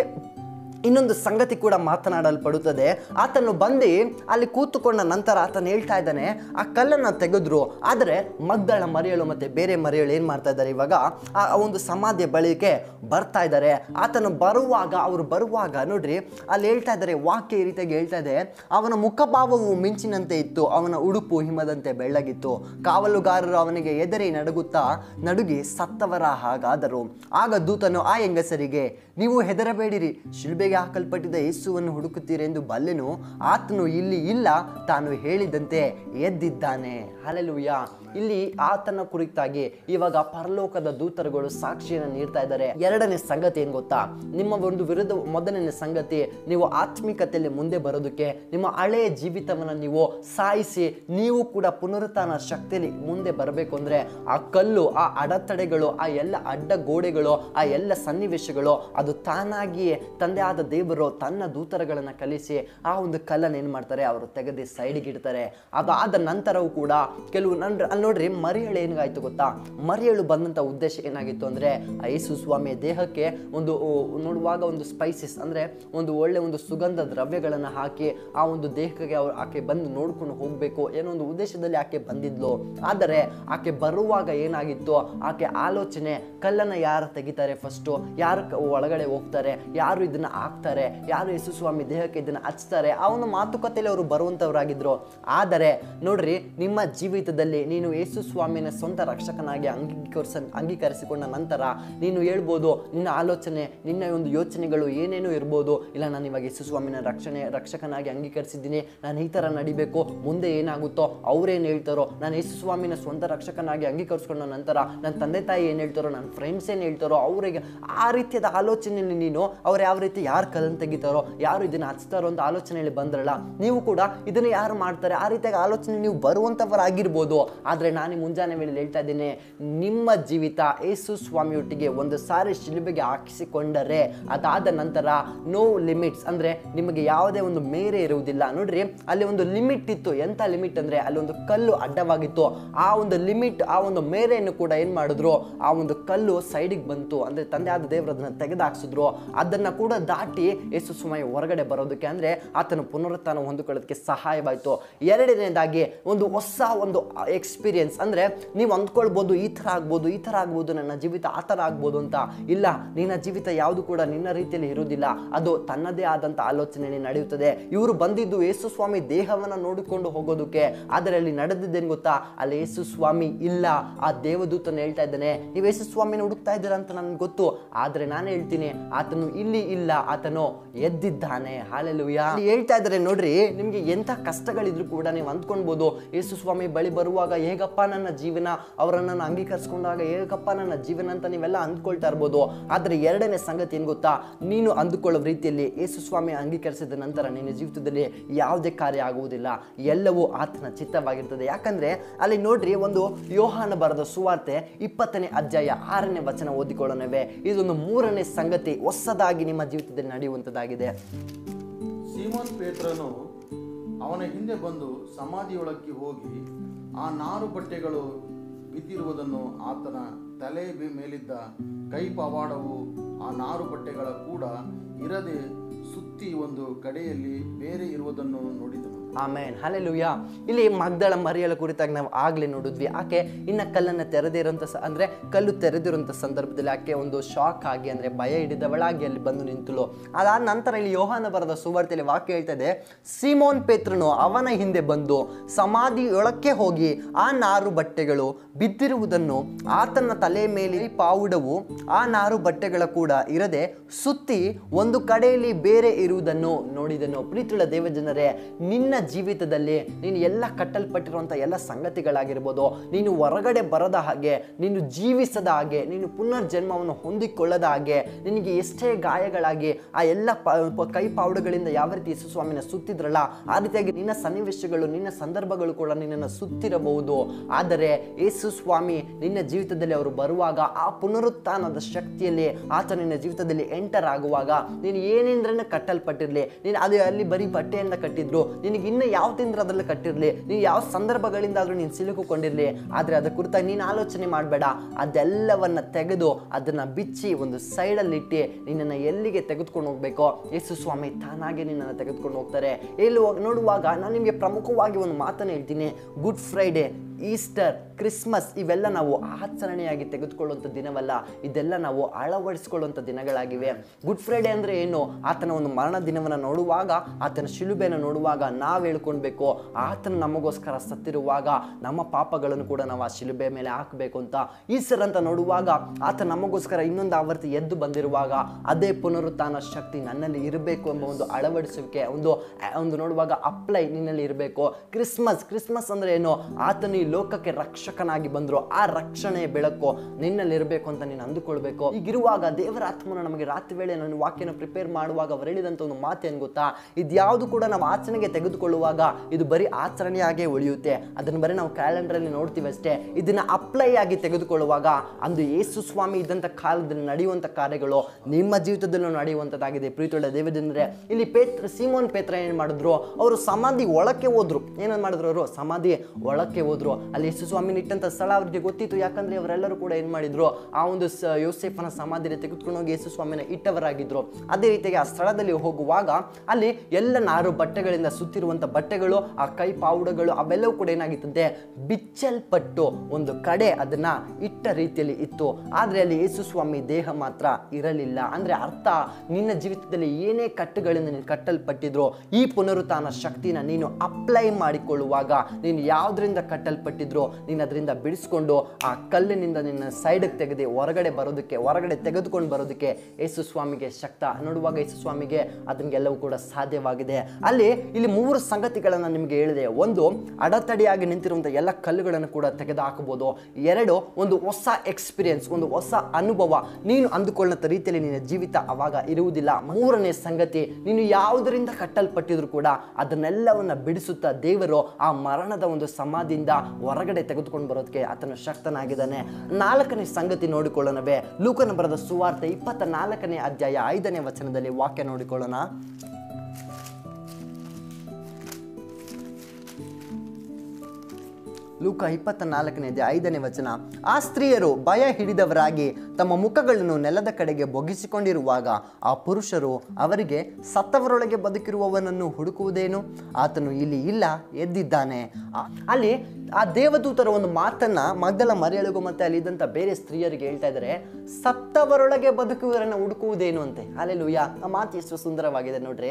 ಇನ್ನೊಂದು ಸಂಗತಿ ಕೂಡ ಮಾತನಾಡಲ್ಪಡುತ್ತದೆ. ಆತನು ಬಂದು ಅಲ್ಲಿ ಕೂತುಕೊಂಡ ನಂತರ ಆತನು ಹೇಳ್ತಾ ಇದ್ದಾನೆ, ಆ ಕಲ್ಲನ್ನು ತೆಗೆದ್ರು. ಆದರೆ ಮಗ್ದಳ ಮರಿಯಳು ಮತ್ತು ಬೇರೆ ಮರಿಯಳು ಏನು ಮಾಡ್ತಾ ಇದ್ದಾರೆ ಇವಾಗ? ಆ ಒಂದು ಸಮಾಧಿಯ ಬಳಿಗೆ ಬರ್ತಾ ಇದ್ದಾರೆ. ಆತನು ಬರುವಾಗ, ಅವರು ಬರುವಾಗ ನೋಡ್ರಿ, ಅಲ್ಲಿ ಹೇಳ್ತಾ ಇದ್ದಾರೆ, ವಾಕ್ಯ ಈ ರೀತಿಯಾಗಿ ಹೇಳ್ತಾ ಇದೆ. ಅವನ ಮುಖಭಾವವು ಮಿಂಚಿನಂತೆ ಇತ್ತು, ಅವನ ಉಡುಪು ಹಿಮದಂತೆ ಬೆಳ್ಳಗಿತ್ತು. ಕಾವಲುಗಾರರು ಅವನಿಗೆ ಎದರಿ ನಡುಗುತ್ತಾ ನಡುಗಿ ಸತ್ತವರ ಹಾಗಾದರು. ಆಗ ದೂತನು ಆ ಹೆಂಗಸರಿಗೆ, ನೀವು ಹೆದರಬೇಡಿರಿ ಶಿಲ್ಬೆಗೆ ಹಾಕಲ್ಪಟ್ಟಿದ್ದ ಯೇಸುವನ್ನು ಹುಡುಕುತ್ತೀರಿ ಎಂದು ಬಲ್ಲೆನು ಆತನು ಇಲ್ಲಿ ಇಲ್ಲ, ತಾನು ಹೇಳಿದಂತೆ ಎದ್ದಿದ್ದಾನೆ. ಹಲಲುಯ್ಯ ಇಲ್ಲಿ ಆತನ ಕುರಿತಾಗಿ ಇವಾಗ ಪರಲೋಕದ ದೂತರುಗಳು ಸಾಕ್ಷಿಯನ್ನು ನೀಡ್ತಾ ಇದ್ದಾರೆ. ಎರಡನೇ ಸಂಗತಿ ಏನ್ ಗೊತ್ತಾ? ನಿಮ್ಮ ಒಂದು ವಿರುದ್ಧ, ಮೊದಲನೇ ಸಂಗತಿ, ನೀವು ಆತ್ಮಿಕತೆಯಲ್ಲಿ ಮುಂದೆ ಬರೋದಕ್ಕೆ, ನಿಮ್ಮ ಹಳೆಯ ಜೀವಿತವನ್ನು ನೀವು ಸಾಯಿಸಿ, ನೀವು ಕೂಡ ಪುನರುತ್ಥಾನ ಶಕ್ತಿಯಲ್ಲಿ ಮುಂದೆ ಬರಬೇಕು ಅಂದ್ರೆ ಆ ಕಲ್ಲು, ಆ ಅಡೆತಡೆಗಳು, ಆ ಎಲ್ಲ ಅಡ್ಡ ಗೋಡೆಗಳು ಆ ಎಲ್ಲ ಸನ್ನಿವೇಶಗಳು, ಅದು ತಾನಾಗಿಯೇ ತಂದೆ ಆದ ದೇವರು ತನ್ನ ದೂತರಗಳನ್ನು ಕಲಿಸಿ ಆ ಒಂದು ಕಲ್ಲನ್ನು ಏನು ಮಾಡ್ತಾರೆ, ಅವರು ತೆಗೆದು ಸೈಡ್ಗೆ ಇಡ್ತಾರೆ. ಅದಾದ ನಂತರವೂ ಕೂಡ ಕೆಲವು ನನ್ ಅಲ್ಲಿ ನೋಡ್ರಿ ಮರಿಯಳು ಏನಾಯ್ತು ಗೊತ್ತಾ? ಮರಿಯಳು ಬಂದಂಥ ಉದ್ದೇಶ ಏನಾಗಿತ್ತು ಅಂದ್ರೆ ಯೇಸು ಸ್ವಾಮಿಯ ದೇಹಕ್ಕೆ ಒಂದು ನೋಡುವಾಗ ಒಂದು ಸ್ಪೈಸಸ್ ಅಂದ್ರೆ ಒಂದು ಒಳ್ಳೆ ಒಂದು ಸುಗಂಧ ದ್ರವ್ಯಗಳನ್ನು ಹಾಕಿ ಆ ಒಂದು ದೇಹಕ್ಕೆ ಅವ್ರು ಆಕೆ ಬಂದು ನೋಡ್ಕೊಂಡು ಹೋಗಬೇಕು ಏನೋ ಒಂದು ಉದ್ದೇಶದಲ್ಲಿ ಆಕೆ ಬಂದಿದ್ಲು. ಆದರೆ ಆಕೆ ಬರುವಾಗ ಏನಾಗಿತ್ತು? ಆಕೆ ಆಲೋಚನೆ, ಕಲ್ಲನ್ನು ಯಾರು ತೆಗಿತಾರೆ ಫಸ್ಟು ಯಾರು ಒಳಗಡೆ ಹೋಗ್ತಾರೆ? ಯಾರು ಇದನ್ನ ಹಾಕ್ತಾರೆ. ಯಾರು ಯೇಸು ಸ್ವಾಮಿ ದೇಹಕ್ಕೆ ಇದನ್ನು ಹಚ್ತಾರೆ? ಆ ಮಾತುಕತೆಯಲ್ಲಿ ಅವರು ಬರುವಂಥವರಾಗಿದ್ದರು ಆದರೆ ನೋಡ್ರಿ, ನಿಮ್ಮ ಜೀವಿತದಲ್ಲಿ ನೀನು ಯೇಸು ಸ್ವಾಮಿನ ಸ್ವಂತ ರಕ್ಷಕನಾಗಿ ಅಂಗೀಕರಿಸ, ಅಂಗೀಕರಿಸಿಕೊಂಡ ನಂತರ ನೀನು ಹೇಳ್ಬೋದು, ನಿನ್ನ ಆಲೋಚನೆ, ನಿನ್ನ ಒಂದು ಯೋಚನೆಗಳು ಏನೇನು ಇರ್ಬೋದು. ಇಲ್ಲ, ನಾನು ಇವಾಗ ಯೇಸು ಸ್ವಾಮಿನ ರಕ್ಷಣೆ, ರಕ್ಷಕನಾಗಿ ಅಂಗೀಕರಿಸಿದ್ದೀನಿ. ನಾನು ಈ ಥರ ನಡಿಬೇಕು. ಮುಂದೆ ಏನಾಗುತ್ತೋ ಅವ್ರೇನು ಹೇಳ್ತಾರೋ, ನಾನು ಯೇಸು ಸ್ವಾಮಿನ ಸ್ವಂತ ರಕ್ಷಕನಾಗಿ ಅಂಗೀಕರಿಸ್ಕೊಂಡ ನಂತರ ನನ್ನ ತಂದೆ ತಾಯಿ ಏನು ಹೇಳ್ತಾರೋ, ನನ್ನ ಫ್ರೆಂಡ್ಸ್ ಏನು ಹೇಳ್ತಾರೋ, ಅವರಿಗೆ ಆ ರೀತಿಯಾದ ಆಲೋಚನೆ ನೀನು ಅವ್ರು ಯಾವ ರೀತಿ ಯಾರು ಕಲ್ಲನ್ನು ತೆಗಿತಾರೋ, ಯಾರು ಇದನ್ನು ಹಚ್ತಾರೋ ಅಂತ ಆಲೋಚನೆಯಲ್ಲಿ ಬಂದ್ರಲ್ಲ, ನೀವು ಕೂಡ ಇದನ್ನು ಯಾರು ಮಾಡ್ತಾರೆ? ಆ ರೀತಿಯಾಗಿ ಆಲೋಚನೆ ನೀವು ಬರುವಂಥವರಾಗಿರ್ಬೋದು. ಆದರೆ ನಾನು ಮುಂಜಾನೆ ವೇಳೆ ಹೇಳ್ತಾ ಇದ್ದೀನಿ, ನಿಮ್ಮ ಜೀವಿತ ಯೇಸು ಸ್ವಾಮಿಯೊಟ್ಟಿಗೆ ಒಂದು ಸಾರಿ ಶಿಲುಬೆಗೆ ಹಾಕಿಸಿಕೊಂಡರೆ, ಅದಾದ ನಂತರ ನೋ ಲಿಮಿಟ್ಸ್ ಅಂದರೆ ನಿಮಗೆ ಯಾವುದೇ ಒಂದು ಮೇರೆ ಇರುವುದಿಲ್ಲ. ನೋಡ್ರಿ, ಅಲ್ಲಿ ಒಂದು ಲಿಮಿಟ್ ಇತ್ತು. ಎಂಥ ಲಿಮಿಟ್ ಅಂದರೆ, ಅಲ್ಲಿ ಒಂದು ಕಲ್ಲು ಅಡ್ಡವಾಗಿತ್ತು. ಆ ಒಂದು ಲಿಮಿಟ್ ಆ ಒಂದು ಮೇರೆಯನ್ನು ಕೂಡ ಏನು ಮಾಡಿದ್ರು? ಆ ಒಂದು ಕಲ್ಲು ಸೈಡಿಗೆ ಬಂತು. ಅಂದರೆ ತಂದೆ ಆದ ದೇವರು ಅದನ್ನು ತೆಗೆದಾಕ್ಸಿದ್ರು. ಅದನ್ನು ಕೂಡ ದಾಟಿ ಯೇಸು ಸ್ವಾಮಿ ಹೊರಗಡೆ ಬರೋದಕ್ಕೆ ಅಂದರೆ ಆತನ ಪುನರುತ್ಥಾನ ಹೊಂದಿಕೊಳ್ಳೋದಕ್ಕೆ ಸಹಾಯವಾಯಿತು. ಎರಡನೇದಾಗಿ ಒಂದು ಹೊಸ ಒಂದು ಎಕ್ಸ್ಪೀರಿಯನ್ಸ್ ಅಂದರೆ ನೀವು ಅಂದ್ಕೊಳ್ಬೋದು ಈ ಥರ ಆಗ್ಬೋದು, ಈ ಥರ ಆಗ್ಬೋದು, ನನ್ನ ಜೀವಿತ ಆ ಥರ ಆಗ್ಬೋದು ಅಂತ. ಇಲ್ಲ, ನಿನ್ನ ಜೀವಿತ ಯಾವುದು ಕೂಡ ನಿನ್ನ ರೀತಿಯಲ್ಲಿ ಇರುವುದಿಲ್ಲ. ಅದು ತನ್ನದೇ ಆದಂಥ ಆಲೋಚನೆಯಲ್ಲಿ ನಡೆಯುತ್ತದೆ. ಇವರು ಬಂದಿದ್ದು ಯೇಸು ಸ್ವಾಮಿ ದೇಹವನ್ನು ನೋಡಿಕೊಂಡು ಹೋಗೋದಕ್ಕೆ. ಆದರೆ ಅಲ್ಲಿ ನಡೆದಿದ್ದೇನು ಗೊತ್ತಾ? ಅಲ್ಲಿ ಯೇಸು ಸ್ವಾಮಿ ಇಲ್ಲ. ಆ ದೇವದೂತನ ಹೇಳ್ತಾ ಇದ್ದಾನೆ, ನೀವು ಯೇಸು ಸ್ವಾಮಿನ ಹುಡುಕ್ತಾ ಇದ್ದೀರಾ ಅಂತ ನನಗೆ ಗೊತ್ತು. ಆದರೆ ನಾನು ಹೇಳ್ತೀನಿ, ಆತನು ಇಲ್ಲಿ ಇಲ್ಲ. ಆತನು ಎದ್ದಿದ್ದಾನೆ. ಹಾಲೆಲುಯ್ಯ ಹೇಳ್ತಾ ಇದ್ದಾರೆ ನೋಡ್ರಿ, ನಿಮಗೆ ಎಂತ ಕಷ್ಟಗಳಿದ್ರು ಕೂಡ ನೀವು ಅಂದ್ಕೊಳ್ಬೋದು. ಯೇಸು ಸ್ವಾಮಿ ಬಳಿ ಬರುವಾಗ ಹೇಗಪ್ಪ ನನ್ನ ಜೀವನ? ಅವರನ್ನು ಅಂಗೀಕರಿಸ್ಕೊಂಡಾಗ ಹೇಗಪ್ಪ ನನ್ನ ಜೀವನ ಅಂತ ನೀವೆಲ್ಲ ಅಂದ್ಕೊಳ್ತಾ ಇರ್ಬೋದು. ಆದರೆ ಎರಡನೇ ಸಂಗತಿ ಏನು ಗೊತ್ತಾ? ನೀನು ಅಂದುಕೊಳ್ಳೋ ರೀತಿಯಲ್ಲಿ ಯೇಸು ಸ್ವಾಮಿ ಅಂಗೀಕರಿಸಿದ ನಂತರ ನಿನ್ನ ಜೀವಿತದಲ್ಲಿ ಯಾವುದೇ ಕಾರ್ಯ ಆಗುವುದಿಲ್ಲ. ಎಲ್ಲವೂ ಆತನ ಚಿತ್ತವಾಗಿರ್ತದೆ. ಯಾಕಂದ್ರೆ ಅಲ್ಲಿ ನೋಡ್ರಿ ಒಂದು ಯೋಹಾನ ಬರೆದ ಸುವಾರ್ತೆ ಇಪ್ಪತ್ತನೇ ಅಧ್ಯಾಯ ಆರನೇ ವಚನ ಓದಿಕೊಳ್ಳೋಣವೇ. ಇದೊಂದು ಮೂರನೇ ಸಂಗತಿ ಹೊಸದಾಗಿ ನಿಮ್ಮ ಜೀವಿತದಲ್ಲಿ ನಡೆಯುವಂಥದ್ದಾಗಿದೆ. ಸೀಮೋನ್ ಪೇತ್ರನು ಅವನ ಹಿಂದೆ ಬಂದು ಸಮಾಧಿಯೊಳಕ್ಕೆ ಹೋಗಿ ಆ ನಾರು ಬಟ್ಟೆಗಳು ಬಿದ್ದಿರುವುದನ್ನು ಆತನ ತಲೆ ಮೇಲಿದ್ದ ಕೈ ಪವಾಡವು ಆ ನಾರು ಬಟ್ಟೆಗಳ ಕೂಡ ಇರದೆ ಸುತ್ತಿ ಒಂದು ಕಡೆಯಲ್ಲಿ ಬೇರೆ ಇರುವುದನ್ನು ನೋಡಿದನು. ಆಮೇನ್. ಹಲೆಲುಯ್ಯ ಇಲ್ಲಿ ಮಗ್ದಳ ಮರಿಯಳ ಕುರಿತಾಗಿ ನಾವು ಆಗ್ಲೇ ನೋಡಿದ್ವಿ. ಆಕೆ ಇನ್ನ ಕಲ್ಲನ್ನು ತೆರೆದಿರೋಂಥ ಸ, ಅಂದರೆ ಕಲ್ಲು ತೆರೆದಿರೋಂಥ ಸಂದರ್ಭದಲ್ಲಿ ಆಕೆ ಒಂದು ಶಾಕ್ ಆಗಿ, ಅಂದರೆ ಭಯ ಹಿಡಿದವಳಾಗಿ ಅಲ್ಲಿ ಬಂದು ನಿಂತಳು. ಅದಾದ ನಂತರ ಇಲ್ಲಿ ಯೋಹಾನ ಬರದ ಸುವಾರ್ತೆಯಲ್ಲಿ ವಾಕ್ಯ ಹೇಳ್ತದೆ, ಸಿಮೋನ್ ಪೇತ್ರನು ಅವನ ಹಿಂದೆ ಬಂದು ಸಮಾಧಿಯೊಳಕ್ಕೆ ಹೋಗಿ ಆ ನಾರು ಬಟ್ಟೆಗಳು ಬಿದ್ದಿರುವುದನ್ನು ಆತನ ತಲೆ ಮೇಲೆ ಪಾವುಡವು ಆ ನಾರು ಬಟ್ಟೆಗಳ ಕೂಡ ಇರದೆ ಸುತ್ತಿ ಒಂದು ಕಡೆಯಲ್ಲಿ ಬೇರೆ ಇರುವುದನ್ನು ನೋಡಿದನು. ಪ್ರೀತಿಳ ದೇವಜನರೇ, ನಿನ್ನ ಜೀವಿತದಲ್ಲಿ ನೀನು ಎಲ್ಲ ಕಟ್ಟಲ್ಪಟ್ಟಿರುವಂಥ ಎಲ್ಲ ಸಂಗತಿಗಳಾಗಿರ್ಬೋದು, ನೀನು ಹೊರಗಡೆ ಬರದ ಹಾಗೆ, ನೀನು ಜೀವಿಸದ ಹಾಗೆ, ನೀನು ಪುನರ್ಜನ್ಮವನ್ನು ಹೊಂದಿಕೊಳ್ಳದ ಹಾಗೆ, ನಿನಗೆ ಎಷ್ಟೇ ಗಾಯಗಳಾಗಿ ಆ ಎಲ್ಲ ಕೈ ಪಾವುಡುಗಳಿಂದ ಯಾವ ರೀತಿ ಯೇಸು ಸ್ವಾಮಿನ ಸುತ್ತಿದ್ರಲ್ಲ, ಆ ರೀತಿಯಾಗಿ ನಿನ್ನ ಸನ್ನಿವೇಶಗಳು, ನಿನ್ನ ಸಂದರ್ಭಗಳು ಕೂಡ ನಿನ್ನನ್ನು ಸುತ್ತಿರಬಹುದು. ಆದರೆ ಯೇಸು ಸ್ವಾಮಿ ನಿನ್ನ ಜೀವಿತದಲ್ಲಿ ಅವರು ಬರುವಾಗ ಆ ಪುನರುತ್ಥಾನದ ಶಕ್ತಿಯಲ್ಲಿ ಆತ ನಿನ್ನ ಜೀವಿತದಲ್ಲಿ ಎಂಟರ್ ಆಗುವಾಗ ನೀನು ಏನೇಂದ್ರನ್ನ ಕಟ್ಟಲ್ಪಟ್ಟಿರಲಿ, ನೀನು ಅದು ಅಲ್ಲಿ ಬರೀ ಬಟ್ಟೆಯಿಂದ ಕಟ್ಟಿದ್ರು, ನಿನಗೆ ಇನ್ನು ಯಾವ ತಿಂದ್ರದಲ್ಲಿ ಕಟ್ಟಿರಲಿ? ನೀನು ಯಾವ ಸಂದರ್ಭಗಳಿಂದಾದರೂ ನೀನು ಸಿಲುಕಿಕೊಂಡಿರಲಿ. ಆದರೆ ಅದರ ಕುರಿತಾಗಿ ನೀನು ಆಲೋಚನೆ ಮಾಡಬೇಡ. ಅದೆಲ್ಲವನ್ನು ತೆಗೆದು ಅದನ್ನು ಬಿಚ್ಚಿ ಒಂದು ಸೈಡಲ್ಲಿಟ್ಟು ನಿನ್ನನ್ನು ಎಲ್ಲಿಗೆ ತೆಗೆದುಕೊಂಡು ಹೋಗ್ಬೇಕೋ? ಯೇಸು ಸ್ವಾಮಿ ತಾನಾಗೆ ನಿನ್ನನ್ನು ತೆಗೆದುಕೊಂಡು ಹೋಗ್ತಾರೆ. ಎಲ್ಲಿ ನೋಡುವಾಗ, ನಾನು ನಿಮಗೆ ಪ್ರಮುಖವಾಗಿ ಒಂದು ಮಾತನ್ನು ಹೇಳ್ತೀನಿ. Good Friday. ಈಸ್ಟರ್, ಕ್ರಿಸ್ಮಸ್ ಇವೆಲ್ಲ ನಾವು ಆಚರಣೆಯಾಗಿ ತೆಗೆದುಕೊಳ್ಳುವಂಥ ದಿನವಲ್ಲ. ಇದೆಲ್ಲ ನಾವು ಅಳವಡಿಸಿಕೊಳ್ಳುವಂಥ ದಿನಗಳಾಗಿವೆ. ಗುಡ್ ಫ್ರೈಡೇ ಅಂದರೆ ಏನು? ಆತನ ಒಂದು ಮರಣ ದಿನವನ್ನು ನೋಡುವಾಗ, ಆತನ ಶಿಲುಬೆಯನ್ನು ನೋಡುವಾಗ ನಾವು ಹೇಳ್ಕೊಳ್ಬೇಕು ಆತನ ನಮಗೋಸ್ಕರ ಸತ್ತಿರುವಾಗ ನಮ್ಮ ಪಾಪಗಳನ್ನು ಕೂಡ ನಾವು ಆ ಶಿಲುಬೆ ಮೇಲೆ ಹಾಕಬೇಕು ಅಂತ. ಈಸ್ಟರ್ ಅಂತ ನೋಡುವಾಗ ಆತ ನಮಗೋಸ್ಕರ ಇನ್ನೊಂದು ಆವರ್ತಿ ಎದ್ದು ಬಂದಿರುವಾಗ ಅದೇ ಪುನರುತ್ಥಾನ ಶಕ್ತಿ ನನ್ನಲ್ಲಿ ಇರಬೇಕು ಎಂಬ ಒಂದು ಅಳವಡಿಸುವಿಕೆ, ಒಂದು ಒಂದು ನೋಡುವಾಗ ಅಪ್ಲೈ ನಿನ್ನಲ್ಲಿ ಇರಬೇಕು. ಕ್ರಿಸ್ಮಸ್ ಕ್ರಿಸ್ಮಸ್ ಅಂದ್ರೆ ಏನು? ಆತನು ಲೋಕಕ್ಕೆ ರಕ್ಷಕನಾಗಿ ಬಂದ್ರು ಆ ರಕ್ಷಣೆ ಬೆಳಕು ನಿನ್ನಲ್ಲಿ ಇರಬೇಕು ಅಂತ ನೀನು ಅಂದುಕೊಳ್ಬೇಕು. ಈಗಿರುವಾಗ ದೇವರ ಆತ್ಮನ ನಮಗೆ ರಾತ್ರಿ ವೇಳೆ ನಾನು ವಾಕ್ಯನ ಪ್ರಿಪೇರ್ ಮಾಡುವಾಗ ಅವರು ಒಂದು ಮಾತೇನು ಗೊತ್ತಾ? ಇದ್ಯಾವುದು ಕೂಡ ನಾವು ಆಚರಣೆಗೆ ತೆಗೆದುಕೊಳ್ಳುವಾಗ ಇದು ಬರೀ ಆಚರಣೆಯಾಗೇ ಉಳಿಯುತ್ತೆ. ಅದನ್ನು ಬರೀ ನಾವು ಕ್ಯಾಲೆಂಡರ್ ಅಲ್ಲಿ ನೋಡ್ತೀವಿ ಅಷ್ಟೇ. ಇದನ್ನ ಅಪ್ಲೈ ಆಗಿ ತೆಗೆದುಕೊಳ್ಳುವಾಗ ಅಂದು ಯೇಸು ಸ್ವಾಮಿ ಇದ್ದಂಥ ಕಾಲದಲ್ಲಿ ನಡೆಯುವಂಥ ಕಾರ್ಯಗಳು ನಿಮ್ಮ ಜೀವಿತದಲ್ಲೂ ನಡೆಯುವಂಥದ್ದಾಗಿದೆ ಪ್ರೀತಿಯುಳ್ಳ ದೇವದಿಂದ್ರೆ ಇಲ್ಲಿ ಪೇತ್ರ, ಸೀಮೋನ್ ಪೇತ್ರ ಏನು ಮಾಡಿದ್ರು? ಅವರು ಸಮಾಧಿ ಒಳಕ್ಕೆ ಹೋದ್ರು. ಏನನ್ ಮಾಡಿದ್ರು ಅವರು? ಸಮಾಧಿ ಒಳಕ್ಕೆ ಹೋದ್ರು. ಅಲ್ಲಿ ಯೇಸು ಸ್ವಾಮಿನ ಇಟ್ಟಂತ ಸ್ಥಳ ಅವರಿಗೆ ಗೊತ್ತಿತ್ತು. ಯಾಕಂದ್ರೆ ಅವರೆಲ್ಲರೂ ಕೂಡ ಏನ್ ಮಾಡಿದ್ರು, ಆ ಒಂದು ಸ ತೆಗೆದುಕೊಂಡು ಹೋಗಿ ಯೇಸು ಸ್ವಾಮಿನ ಇಟ್ಟವರಾಗಿದ್ರು. ಅದೇ ರೀತಿಯಾಗಿ ಆ ಸ್ಥಳದಲ್ಲಿ ಹೋಗುವಾಗ ಅಲ್ಲಿ ಎಲ್ಲ ನಾರು ಬಟ್ಟೆಗಳಿಂದ ಸುತ್ತಿರುವಂತ ಬಟ್ಟೆಗಳು, ಆ ಕೈ ಪಾವುಡಗಳು ಅವೆಲ್ಲವೂ ಕೂಡ ಏನಾಗಿತ್ತಂತೆ? ಬಿಚ್ಚಲ್ಪಟ್ಟು ಒಂದು ಕಡೆ ಅದನ್ನ ಇಟ್ಟ ರೀತಿಯಲ್ಲಿ ಇತ್ತು. ಆದ್ರೆ ಅಲ್ಲಿ ಯೇಸು ಸ್ವಾಮಿ ದೇಹ ಮಾತ್ರ ಇರಲಿಲ್ಲ. ಅಂದ್ರೆ ಅರ್ಥ, ನಿನ್ನ ಜೀವಿತದಲ್ಲಿ ಏನೇ ಕಟ್ಟುಗಳಿಂದ ನೀನು ಕಟ್ಟಲ್ಪಟ್ಟಿದ್ರು, ಈ ಪುನರುತ್ಥಾನ ಶಕ್ತಿನ ನೀನು ಅಪ್ಲೈ ಮಾಡಿಕೊಳ್ಳುವಾಗ ನೀನು ಯಾವ್ದ್ರಿಂದ ಕಟ್ಟಲ್ಪಟ್ಟಿದ್ರು ನೀನು ಅದರಿಂದ ಬಿಡಿಸ್ಕೊಂಡು ಆ ಕಲ್ಲಿನಿಂದ ನಿನ್ನ ಸೈಡಿಗೆ ತೆಗೆದು ಹೊರಗಡೆ ಬರೋದಕ್ಕೆ, ಹೊರಗಡೆ ತೆಗೆದುಕೊಂಡು ಬರೋದಕ್ಕೆ ಯೇಸು ಸ್ವಾಮಿಗೆ ಶಕ್ತ. ನೋಡುವಾಗ ಯೇಸು ಸ್ವಾಮಿಗೆ ಅದನ್ನೆಲ್ಲವೂ ಕೂಡ ಸಾಧ್ಯವಾಗಿದೆ. ಅಲ್ಲಿ, ಇಲ್ಲಿ ಮೂರು ಸಂಗತಿಗಳನ್ನು ನಿಮಗೆ ಹೇಳಿದೆ. ಒಂದು, ಅಡತಡಿಯಾಗಿ ನಿಂತಿರುವಂಥ ಎಲ್ಲ ಕಲ್ಲುಗಳನ್ನು ಕೂಡ ತೆಗೆದು ಹಾಕಬಹುದು ಎರಡು, ಒಂದು ಹೊಸ ಎಕ್ಸ್ಪೀರಿಯನ್ಸ್ ಒಂದು ಹೊಸ ಅನುಭವ ನೀನು ಅಂದುಕೊಳ್ಳಂತ ರೀತಿಯಲ್ಲಿ ನಿನ್ನ ಜೀವಿತ ಅವಾಗ ಇರುವುದಿಲ್ಲ. ಮೂರನೇ ಸಂಗತಿ, ನೀನು ಯಾವುದರಿಂದ ಕಟ್ಟಲ್ಪಟ್ಟಿದ್ರು ಕೂಡ ಅದನ್ನೆಲ್ಲವನ್ನ ಬಿಡಿಸುತ್ತಾ ದೇವರು ಆ ಮರಣದ ಒಂದು ಸಮಾಧಿಯಿಂದ ಹೊರಗಡೆ ತೆಗೆದುಕೊಂಡು ಬರೋದಕ್ಕೆ ಆತನು ಶಕ್ತನಾಗಿದ್ದಾನೆ. ನಾಲ್ಕನೇ ಸಂಗತಿ ನೋಡಿಕೊಳ್ಳೋಣವೇ. ಲೂಕನ ಬರೆದ ಸುವಾರ್ತೆ ಇಪ್ಪತ್ತ ನಾಲ್ಕನೇ ಅಧ್ಯಾಯ ಐದನೇ ವಚನದಲ್ಲಿ ವಾಕ್ಯ ನೋಡಿಕೊಳ್ಳೋಣ. ಲೂಕ ಇಪ್ಪತ್ತ ನಾಲ್ಕನೇ ಅಧ್ಯಾಯ ಐದನೇ ವಚನ. ಆ ಸ್ತ್ರೀಯರು ಭಯ ಹಿಡಿದವರಾಗಿ ತಮ್ಮ ಮುಖಗಳನ್ನು ನೆಲದ ಕಡೆಗೆ ಬೊಗಿಸಿಕೊಂಡಿರುವಾಗ ಆ ಪುರುಷರು ಅವರಿಗೆ ಸತ್ತವರೊಳಗೆ ಬದುಕಿರುವವನನ್ನು ಹುಡುಕುವುದೇನು? ಆತನು ಇಲ್ಲಿ ಇಲ್ಲ, ಎದ್ದಿದ್ದಾನೆ. ಅಲ್ಲಿ ಆ ದೇವದೂತರ ಒಂದು ಮಾತನ್ನ ಮಗ್ದಲ ಮರಿಯಳಿಗೂ ಮತ್ತೆ ಅಲ್ಲಿ ಇದ್ದಂಥ ಬೇರೆ ಸ್ತ್ರೀಯರಿಗೆ ಹೇಳ್ತಾ ಇದ್ದಾರೆ. ಸತ್ತವರೊಳಗೆ ಬದುಕುವರನ್ನು ಹುಡುಕುವುದೇನು ಅಂತೆ? ಅಲ್ಲೆಲ್ಲೂಯ ಆ ಮಾತು ಎಷ್ಟು ಸುಂದರವಾಗಿದೆ ನೋಡ್ರಿ.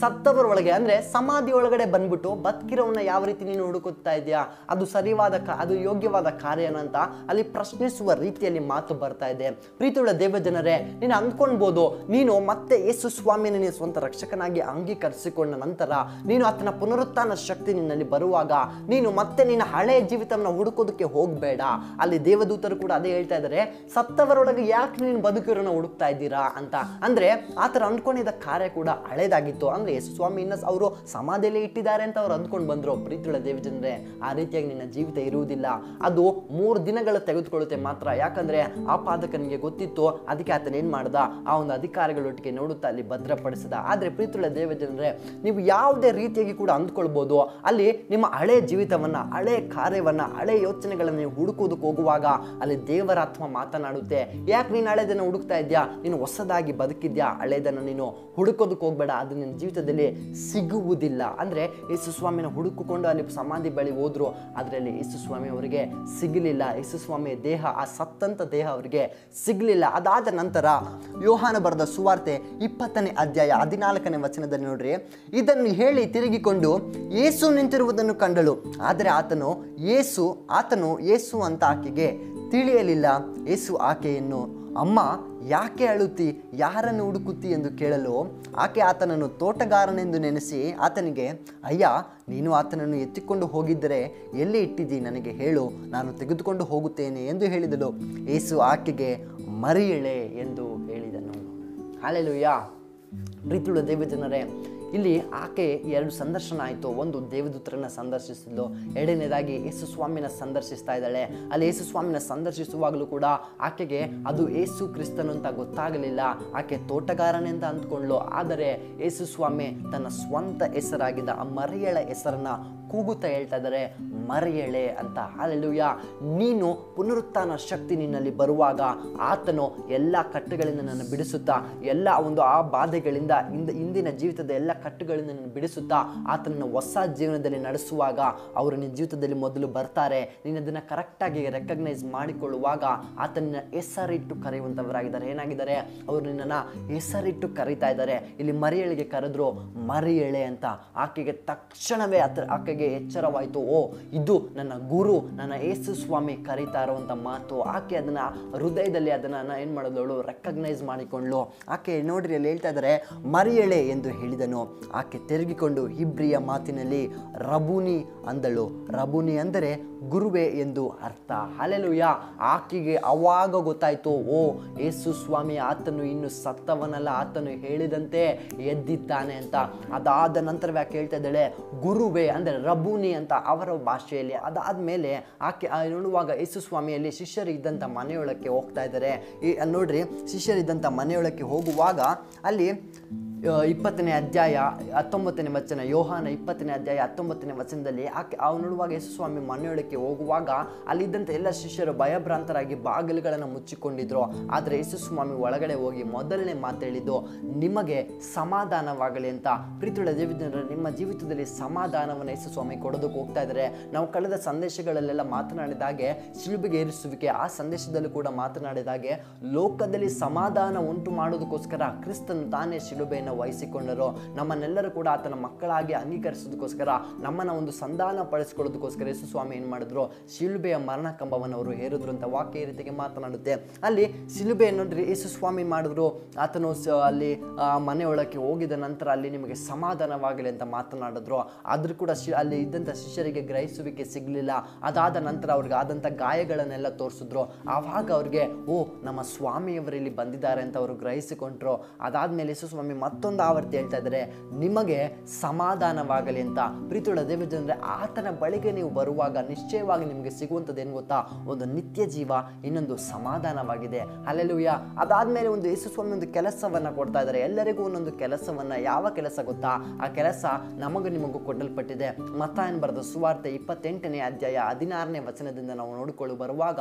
ಸತ್ತವರೊಳಗೆ, ಅಂದ್ರೆ ಸಮಾಧಿ ಒಳಗಡೆ ಬಂದ್ಬಿಟ್ಟು ಬದುಕಿರೋವನ್ನ ಯಾವ ರೀತಿ ನೀನು ಹುಡುಕುತ್ತಾ ಇದೆಯಾ ಅದು ಸರಿವಾದ ಅದು ಯೋಗ್ಯವಾದ ಕಾರ್ಯನ ಅಂತ ಅಲ್ಲಿ ಪ್ರಶ್ನಿಸುವ ರೀತಿಯಲ್ಲಿ ಮಾತು ಬರ್ತಾ ಇದೆ. ಪ್ರೀತಿಯುಳ್ಳ ದೇವಜನರೇ, ನೀನು ಅಂದ್ಕೊಳ್ಬೋದು, ನೀನು ಮತ್ತೆ ಯೇಸು ಸ್ವಾಮಿನ ನೀನು ಸ್ವಂತ ರಕ್ಷಕನಾಗಿ ಅಂಗೀಕರಿಸಿಕೊಂಡ ನಂತರ ನೀನು ಆತನ ಪುನರುತ್ಥಾನ ಶಕ್ತಿ ನಿನ್ನಲ್ಲಿ ಬರುವಾಗ ನೀನು ಮತ್ತೆ ನಿನ್ನ ಹಳೆಯ ಜೀವಿತವನ್ನ ಹುಡುಕೋದಕ್ಕೆ ಹೋಗಬೇಡ. ಅಲ್ಲಿ ದೇವದೂತರು ಕೂಡ ಅದೇ ಹೇಳ್ತಾ ಇದ್ದಾರೆ, ಸತ್ತವರೊಳಗೆ ಯಾಕೆ ನೀನು ಬದುಕಿರೋನ ಹುಡುಕ್ತಾ ಇದ್ದೀರಾ ಅಂತ. ಅಂದ್ರೆ ಆತರ ಅಂದ್ಕೊಂಡಿದ್ದ ಕಾರ್ಯ ಕೂಡ ಹಳೇದಾಗಿತ್ತು. ಅಂದ್ರೆ ಯೇಸು ಸ್ವಾಮಿ ಇನ್ನ ಅವರು ಸಮಾಧಿಯಲ್ಲಿ ಇಟ್ಟಿದ್ದಾರೆ ಅಂತ ಅವ್ರು ಅಂದ್ಕೊಂಡು ಬಂದ್ರು. ಪ್ರೀತಿಯುಳ್ಳ ದೇವಜನ್ರೆ, ಆ ರೀತಿಯಾಗಿ ನಿನ್ನ ಜೀವಿತ ಇರುವುದಿಲ್ಲ. ಅದು ಮೂರು ದಿನಗಳು ತೆಗೆದುಕೊಳ್ಳುತ್ತೆ ಮಾತ್ರ. ಯಾಕಂದ್ರೆ ಆ ಪಾದಕನಿಗೆ ಗೊತ್ತಿತ್ತು, ಅದಕ್ಕೆ ಆತನ ಏನ್ ಮಾಡ್ದ? ಆ ಒಂದು ಅಧಿಕಾರಿಗಳೊಟ್ಟಿಗೆ ನೋಡುತ್ತಾ ಅಲ್ಲಿ ಭದ್ರಪಡಿಸಿದ. ಆದ್ರೆ ಪ್ರೀತಿಯುಳ್ಳ ದೇವಜನ್ರೆ, ನೀವು ಯಾವುದೇ ರೀತಿಯಾಗಿ ಕೂಡ ಅಂದ್ಕೊಳ್ಬೋದು. ಅಲ್ಲಿ ನಿಮ್ಮ ಹಳೆ ಜೀವಿತವನ್ನ, ಹಳೆ ಕಾರ್ಯವನ್ನ, ಹಳೆ ಯೋಚನೆಗಳನ್ನ ನೀವು ಹುಡುಕೋದಕ್ಕೆ ಹೋಗುವಾಗ ಅಲ್ಲಿ ದೇವರ ಆತ್ಮ ಮಾತನಾಡುತ್ತೆ. ಯಾಕೆ ನೀನು ಹಳೆದನ್ನ ಹುಡುಕ್ತಾ ಇದ್ಯಾ? ನೀನು ಹೊಸದಾಗಿ ಬದುಕಿದ್ಯಾ? ಹಳೆದನ್ನ ನೀನು ಹುಡುಕೋದಕ್ಕೆ ಹೋಗ್ಬೇಡ. ಅದು ನಿನ್ನ ಜೀವಿತದಲ್ಲಿ ಸಿಗುವುದಿಲ್ಲ. ಅಂದರೆ ಯೇಸು ಸ್ವಾಮಿನ ಹುಡುಕಿಕೊಂಡು ಅಲ್ಲಿ ಸಮಾಧಿ ಬಳಿ ಹೋದ್ರು, ಅದರಲ್ಲಿ ಯೇಸು ಸ್ವಾಮಿ ಅವರಿಗೆ ಸಿಗಲಿಲ್ಲ. ಯೇಸು ಸ್ವಾಮಿಯ ದೇಹ, ಆ ಸತ್ತಂತ ದೇಹ ಅವರಿಗೆ ಸಿಗಲಿಲ್ಲ. ಅದಾದ ನಂತರ ಯೋಹಾನ ಬರೆದ ಸುವಾರ್ತೆ ಇಪ್ಪತ್ತನೇ ಅಧ್ಯಾಯ ಹದಿನಾಲ್ಕನೇ ವಚನದಲ್ಲಿ ನೋಡ್ರಿ, ಇದನ್ನು ಹೇಳಿ ತಿರುಗಿಕೊಂಡು ಯೇಸು ನಿಂತಿರುವುದನ್ನು ಕಂಡಳು. ಆದರೆ ಆತನು ಯೇಸು ಆತನು ಯೇಸು ಅಂತ ಆಕೆಗೆ ತಿಳಿಯಲಿಲ್ಲ. ಯೇಸು ಆಕೆಯನ್ನು, ಅಮ್ಮ ಯಾಕೆ ಅಳುತ್ತಿ, ಯಾರನ್ನು ಹುಡುಕುತ್ತಿ ಎಂದು ಕೇಳಲು ಆಕೆ ಆತನನ್ನು ತೋಟಗಾರನೆಂದು ನೆನೆಸಿ ಆತನಿಗೆ, ಅಯ್ಯ, ನೀನು ಆತನನ್ನು ಎತ್ತಿಕೊಂಡು ಹೋಗಿದ್ದರೆ ಎಲ್ಲಿ ಇಟ್ಟಿದ್ದಿ? ನನಗೆ ಹೇಳು, ನಾನು ತೆಗೆದುಕೊಂಡು ಹೋಗುತ್ತೇನೆ ಎಂದು ಹೇಳಿದಳು. ಏಸು ಆಕೆಗೆ, ಮರಿಯಳೆ ಎಂದು ಹೇಳಿದನು. ಹಾಲೆಲುಯ್ಯ ಪ್ರೀತಿಯುಳ್ಳ ದೇವಜನರೇ ಇಲ್ಲಿ ಆಕೆ ಎರಡು ಸಂದರ್ಶನ ಆಯಿತು. ಒಂದು ದೇವದೂತರನ್ನ ಸಂದರ್ಶಿಸಿದ್ಲು, ಎರಡನೇದಾಗಿ ಯೇಸು ಸ್ವಾಮಿನ ಸಂದರ್ಶಿಸ್ತಾ ಇದ್ದಾಳೆ. ಅಲ್ಲಿ ಯೇಸು ಸ್ವಾಮಿನ ಸಂದರ್ಶಿಸುವಾಗಲೂ ಕೂಡ ಆಕೆಗೆ ಅದು ಏಸು ಕ್ರಿಸ್ತನು ಅಂತ ಗೊತ್ತಾಗಲಿಲ್ಲ. ಆಕೆ ತೋಟಗಾರನೆಂತ ಅಂದ್ಕೊಂಡ್ಲು ಆದರೆ ಯೇಸು ಸ್ವಾಮಿ ತನ್ನ ಸ್ವಂತ ಹೆಸರಾಗಿದ್ದ ಆ ಮರಿಯಳ ಹೆಸರನ್ನ ಕೂಗುತ್ತಾ ಹೇಳ್ತಾ ಇದ್ದಾರೆ, ಮರೆಯಳೆ ಅಂತ. ಅಲ್ಲೆಲುಯ್ಯ ನೀನು ಪುನರುತ್ಥಾನ ಶಕ್ತಿ ನಿನ್ನಲ್ಲಿ ಬರುವಾಗ ಆತನು ಎಲ್ಲ ಕಟ್ಟುಗಳಿಂದ ನನ್ನ ಬಿಡಿಸುತ್ತಾ, ಎಲ್ಲ ಒಂದು ಆ ಬಾಧೆಗಳಿಂದ ಇಂದ, ಇಂದಿನ ಜೀವಿತದ ಎಲ್ಲ ಕಟ್ಟುಗಳಿಂದ ನನ್ನ ಬಿಡಿಸುತ್ತಾ, ಆತನನ್ನು ಹೊಸ ಜೀವನದಲ್ಲಿ ನಡೆಸುವಾಗ ಅವರು ನಿನ್ನ ಜೀವಿತದಲ್ಲಿ ಮೊದಲು ಬರ್ತಾರೆ. ನೀನು ಅದನ್ನು ಕರೆಕ್ಟಾಗಿ ರೆಕಗ್ನೈಸ್ ಮಾಡಿಕೊಳ್ಳುವಾಗ ಆತನ ಹೆಸರಿಟ್ಟು ಕರೆಯುವಂಥವರಾಗಿದ್ದಾರೆ ಏನಾಗಿದ್ದಾರೆ? ಅವರು ನಿನ್ನನ್ನು ಹೆಸರಿಟ್ಟು ಕರೀತಾ ಇದ್ದಾರೆ. ಇಲ್ಲಿ ಮರಿಯಳಿಗೆ ಕರೆದ್ರು ಮರಿಯಳೆ ಅಂತ. ಆಕೆಗೆ ತಕ್ಷಣವೇ ಆತ, ಆಕೆಗೆ ಎಚ್ಚರವಾಯಿತು. ಓ, ಇದು ನನ್ನ ಗುರು, ನನ್ನ ಯೇಸು ಸ್ವಾಮಿ ಕರೀತಾ ಇರುವಂಥ ಮಾತು. ಆಕೆ ಅದನ್ನು ಹೃದಯದಲ್ಲಿ ಅದನ್ನ ಏನು ಮಾಡಿದವಳು ರೆಕಗ್ನೈಸ್ ಮಾಡಿಕೊಂಡ್ಳು. ಆಕೆ ನೋಡ್ರಿ, ಅಲ್ಲಿ ಹೇಳ್ತಾ ಇದ್ದಾರೆ ಮರಿಯಳೆ ಎಂದು ಹೇಳಿದನು. ಆಕೆ ತಿರುಗಿಕೊಂಡು ಇಬ್ರಿಯ ಮಾತಿನಲ್ಲಿ ರಬುನಿ ಅಂದಳು. ರಬುನಿ ಅಂದರೆ ಗುರುವೆ ಎಂದು ಅರ್ಥ. ಅಲೆಲುಯ್ಯ ಆಕೆಗೆ ಅವಾಗ ಗೊತ್ತಾಯ್ತು. ಓ, ಯೇಸು ಸ್ವಾಮಿ ಆತನು ಇನ್ನು ಸತ್ತವನಲ್ಲ, ಆತನು ಹೇಳಿದಂತೆ ಎದ್ದಿದ್ದಾನೆ ಅಂತ. ಅದಾದ ನಂತರವೇ ಆಕೆ ಹೇಳ್ತಾ ಇದ್ದಾಳೆ, ಗುರುವೆ ಅಂದರೆ ರಬೂನಿ ಅಂತ ಅವರ ಭಾಷೆಯಲ್ಲಿ. ಅದಾದಮೇಲೆ ಆಕೆ, ಆ ನೋಡುವಾಗ ಯೇಸು ಸ್ವಾಮಿಯಲ್ಲಿ ಶಿಷ್ಯರು ಇದ್ದಂಥ ಮನೆಯೊಳಕ್ಕೆ ಹೋಗ್ತಾ ಇದ್ದಾರೆ. ಈ, ನೋಡ್ರಿ ಶಿಷ್ಯರಿದ್ದಂಥ ಮನೆಯೊಳಕ್ಕೆ ಹೋಗುವಾಗ ಅಲ್ಲಿ ಇಪ್ಪತ್ತನೇ ಅಧ್ಯಾಯ, ಹತ್ತೊಂಬತ್ತನೇ ವಚನ, ಯೋಹಾನ ಇಪ್ಪತ್ತನೇ ಅಧ್ಯಾಯ, ಹತ್ತೊಂಬತ್ತನೇ ವಚನದಲ್ಲಿ ಆಕೆ, ಅವ್ನು ನೋಡುವಾಗ ಯೇಸು ಸ್ವಾಮಿ ಮನೆಯೊಳಕ್ಕೆ ಹೋಗುವಾಗ ಅಲ್ಲಿದ್ದಂಥ ಎಲ್ಲ ಶಿಷ್ಯರು ಭಯಭ್ರಾಂತರಾಗಿ ಬಾಗಿಲುಗಳನ್ನು ಮುಚ್ಚಿಕೊಂಡಿದ್ರು. ಆದರೆ ಯೇಸು ಸ್ವಾಮಿ ಒಳಗಡೆ ಹೋಗಿ ಮೊದಲನೇ ಮಾತೇಳಿದ್ದು ನಿಮಗೆ ಸಮಾಧಾನವಾಗಲಿ ಅಂತ. ಪ್ರೀತಿಯುಳ್ಳ ದೇವಜನರು, ನಿಮ್ಮ ಜೀವಿತದಲ್ಲಿ ಸಮಾಧಾನವನ್ನು ಯೇಸು ಸ್ವಾಮಿ ಕೊಡೋದಕ್ಕೆ ಹೋಗ್ತಾ ಇದ್ದಾರೆ. ನಾವು ಕಳೆದ ಸಂದೇಶಗಳಲ್ಲೆಲ್ಲ ಮಾತನಾಡಿದಾಗೆ ಶಿಲುಬೆಗೆ ಏರಿಸುವಿಕೆ, ಆ ಸಂದೇಶದಲ್ಲೂ ಕೂಡ ಮಾತನಾಡಿದಾಗೆ ಲೋಕದಲ್ಲಿ ಸಮಾಧಾನ ಉಂಟು ಮಾಡೋದಕ್ಕೋಸ್ಕರ ಕ್ರಿಸ್ತನು ತಾನೇ ಶಿಲುಬೆಯನ್ನು ವಹಿಸಿಕೊಂಡರು, ನಮ್ಮನ್ನೆಲ್ಲರೂ ಕೂಡ ಆತನ ಮಕ್ಕಳಾಗಿ ಅಂಗೀಕರಿಸೋದಕ್ಕೋಸ್ಕರ, ನಮ್ಮನ್ನು ಒಂದು ಸಂಧಾನ ಪಡಿಸ್ಕೊಳ್ಳೋದಕ್ಕೋಸ್ಕರ ಯೇಸು ಸ್ವಾಮಿ ಏನು ಮಾಡಿದ್ರು? ಶಿಲುಬೆಯ ಮರಣ ಕಂಬವನ್ನು ಅವರು ಹೇರಿದ್ರು ಅಂತ ವಾಕ್ಯ ಈ ರೀತಿಗೆ ಮಾತನಾಡುತ್ತೆ. ಅಲ್ಲಿ ಶಿಲುಬೆ ನೋಡ್ರಿ ಯೇಸು ಸ್ವಾಮಿ ಮಾಡಿದ್ರು? ಆತನು ಅಲ್ಲಿ ಮನೆಯೊಳಕ್ಕೆ ಹೋಗಿದ ನಂತರ ಅಲ್ಲಿ ನಿಮಗೆ ಸಮಾಧಾನವಾಗಲಿ ಅಂತ ಮಾತನಾಡಿದ್ರು. ಆದರೂ ಕೂಡ ಅಲ್ಲಿ ಇದ್ದಂಥ ಶಿಷ್ಯರಿಗೆ ಗ್ರಹಿಸುವಿಕೆ ಸಿಗಲಿಲ್ಲ. ಅದಾದ ನಂತರ ಅವ್ರಿಗೆ ಆದಂಥ ಗಾಯಗಳನ್ನೆಲ್ಲ ತೋರಿಸಿದ್ರು. ಆವಾಗ ಅವ್ರಿಗೆ, ಓ, ನಮ್ಮ ಸ್ವಾಮಿಯವರು ಇಲ್ಲಿ ಬಂದಿದ್ದಾರೆ ಅಂತ ಅವರು ಗ್ರಹಿಸಿಕೊಂಡ್ರು. ಅದಾದ್ಮೇಲೆ ಯೇಸು ಸ್ವಾಮಿ ಮತ್ತೊಂದು ಆವರ್ತಿ ಹೇಳ್ತಾ ಇದ್ದಾರೆ, ನಿಮಗೆ ಸಮಾಧಾನವಾಗಲಿ ಅಂತ. ಪ್ರೀತಿಯುಳ್ಳ ದೇವಜನರೇ, ಆತನ ಬಳಿಗೆ ನೀವು ಬರುವಾಗ ನಿಶ್ಚಯವಾಗಿ ನಿಮಗೆ ಸಿಗುವಂಥದ್ದು ಏನು ಗೊತ್ತಾ? ಒಂದು ನಿತ್ಯ ಜೀವ, ಇನ್ನೊಂದು ಸಮಾಧಾನವಾಗಿದೆ. ಅಲ್ಲೆಲ್ಲೂಯ್ಯ ಅದಾದ್ಮೇಲೆ ಒಂದು ಯೇಸು ಸ್ವಾಮಿ ಒಂದು ಕೆಲಸವನ್ನ ಕೊಡ್ತಾ ಇದ್ದಾರೆ. ಎಲ್ಲರಿಗೂ ಒಂದೊಂದು ಕೆಲಸವನ್ನ. ಯಾವ ಕೆಲಸ ಗೊತ್ತಾ? ಆ ಕೆಲಸ ನಮಗೂ ನಿಮಗೂ ಕೊಡಲ್ಪಟ್ಟಿದೆ. ಏನು ಬರೆದ ಸುವಾರ್ತೆ ಇಪ್ಪತ್ತೆಂಟನೇ ಅಧ್ಯಾಯ ಹದಿನಾರನೇ ವಚನದಿಂದ ನಾವು ನೋಡಿಕೊಳ್ಳು. ಬರುವಾಗ,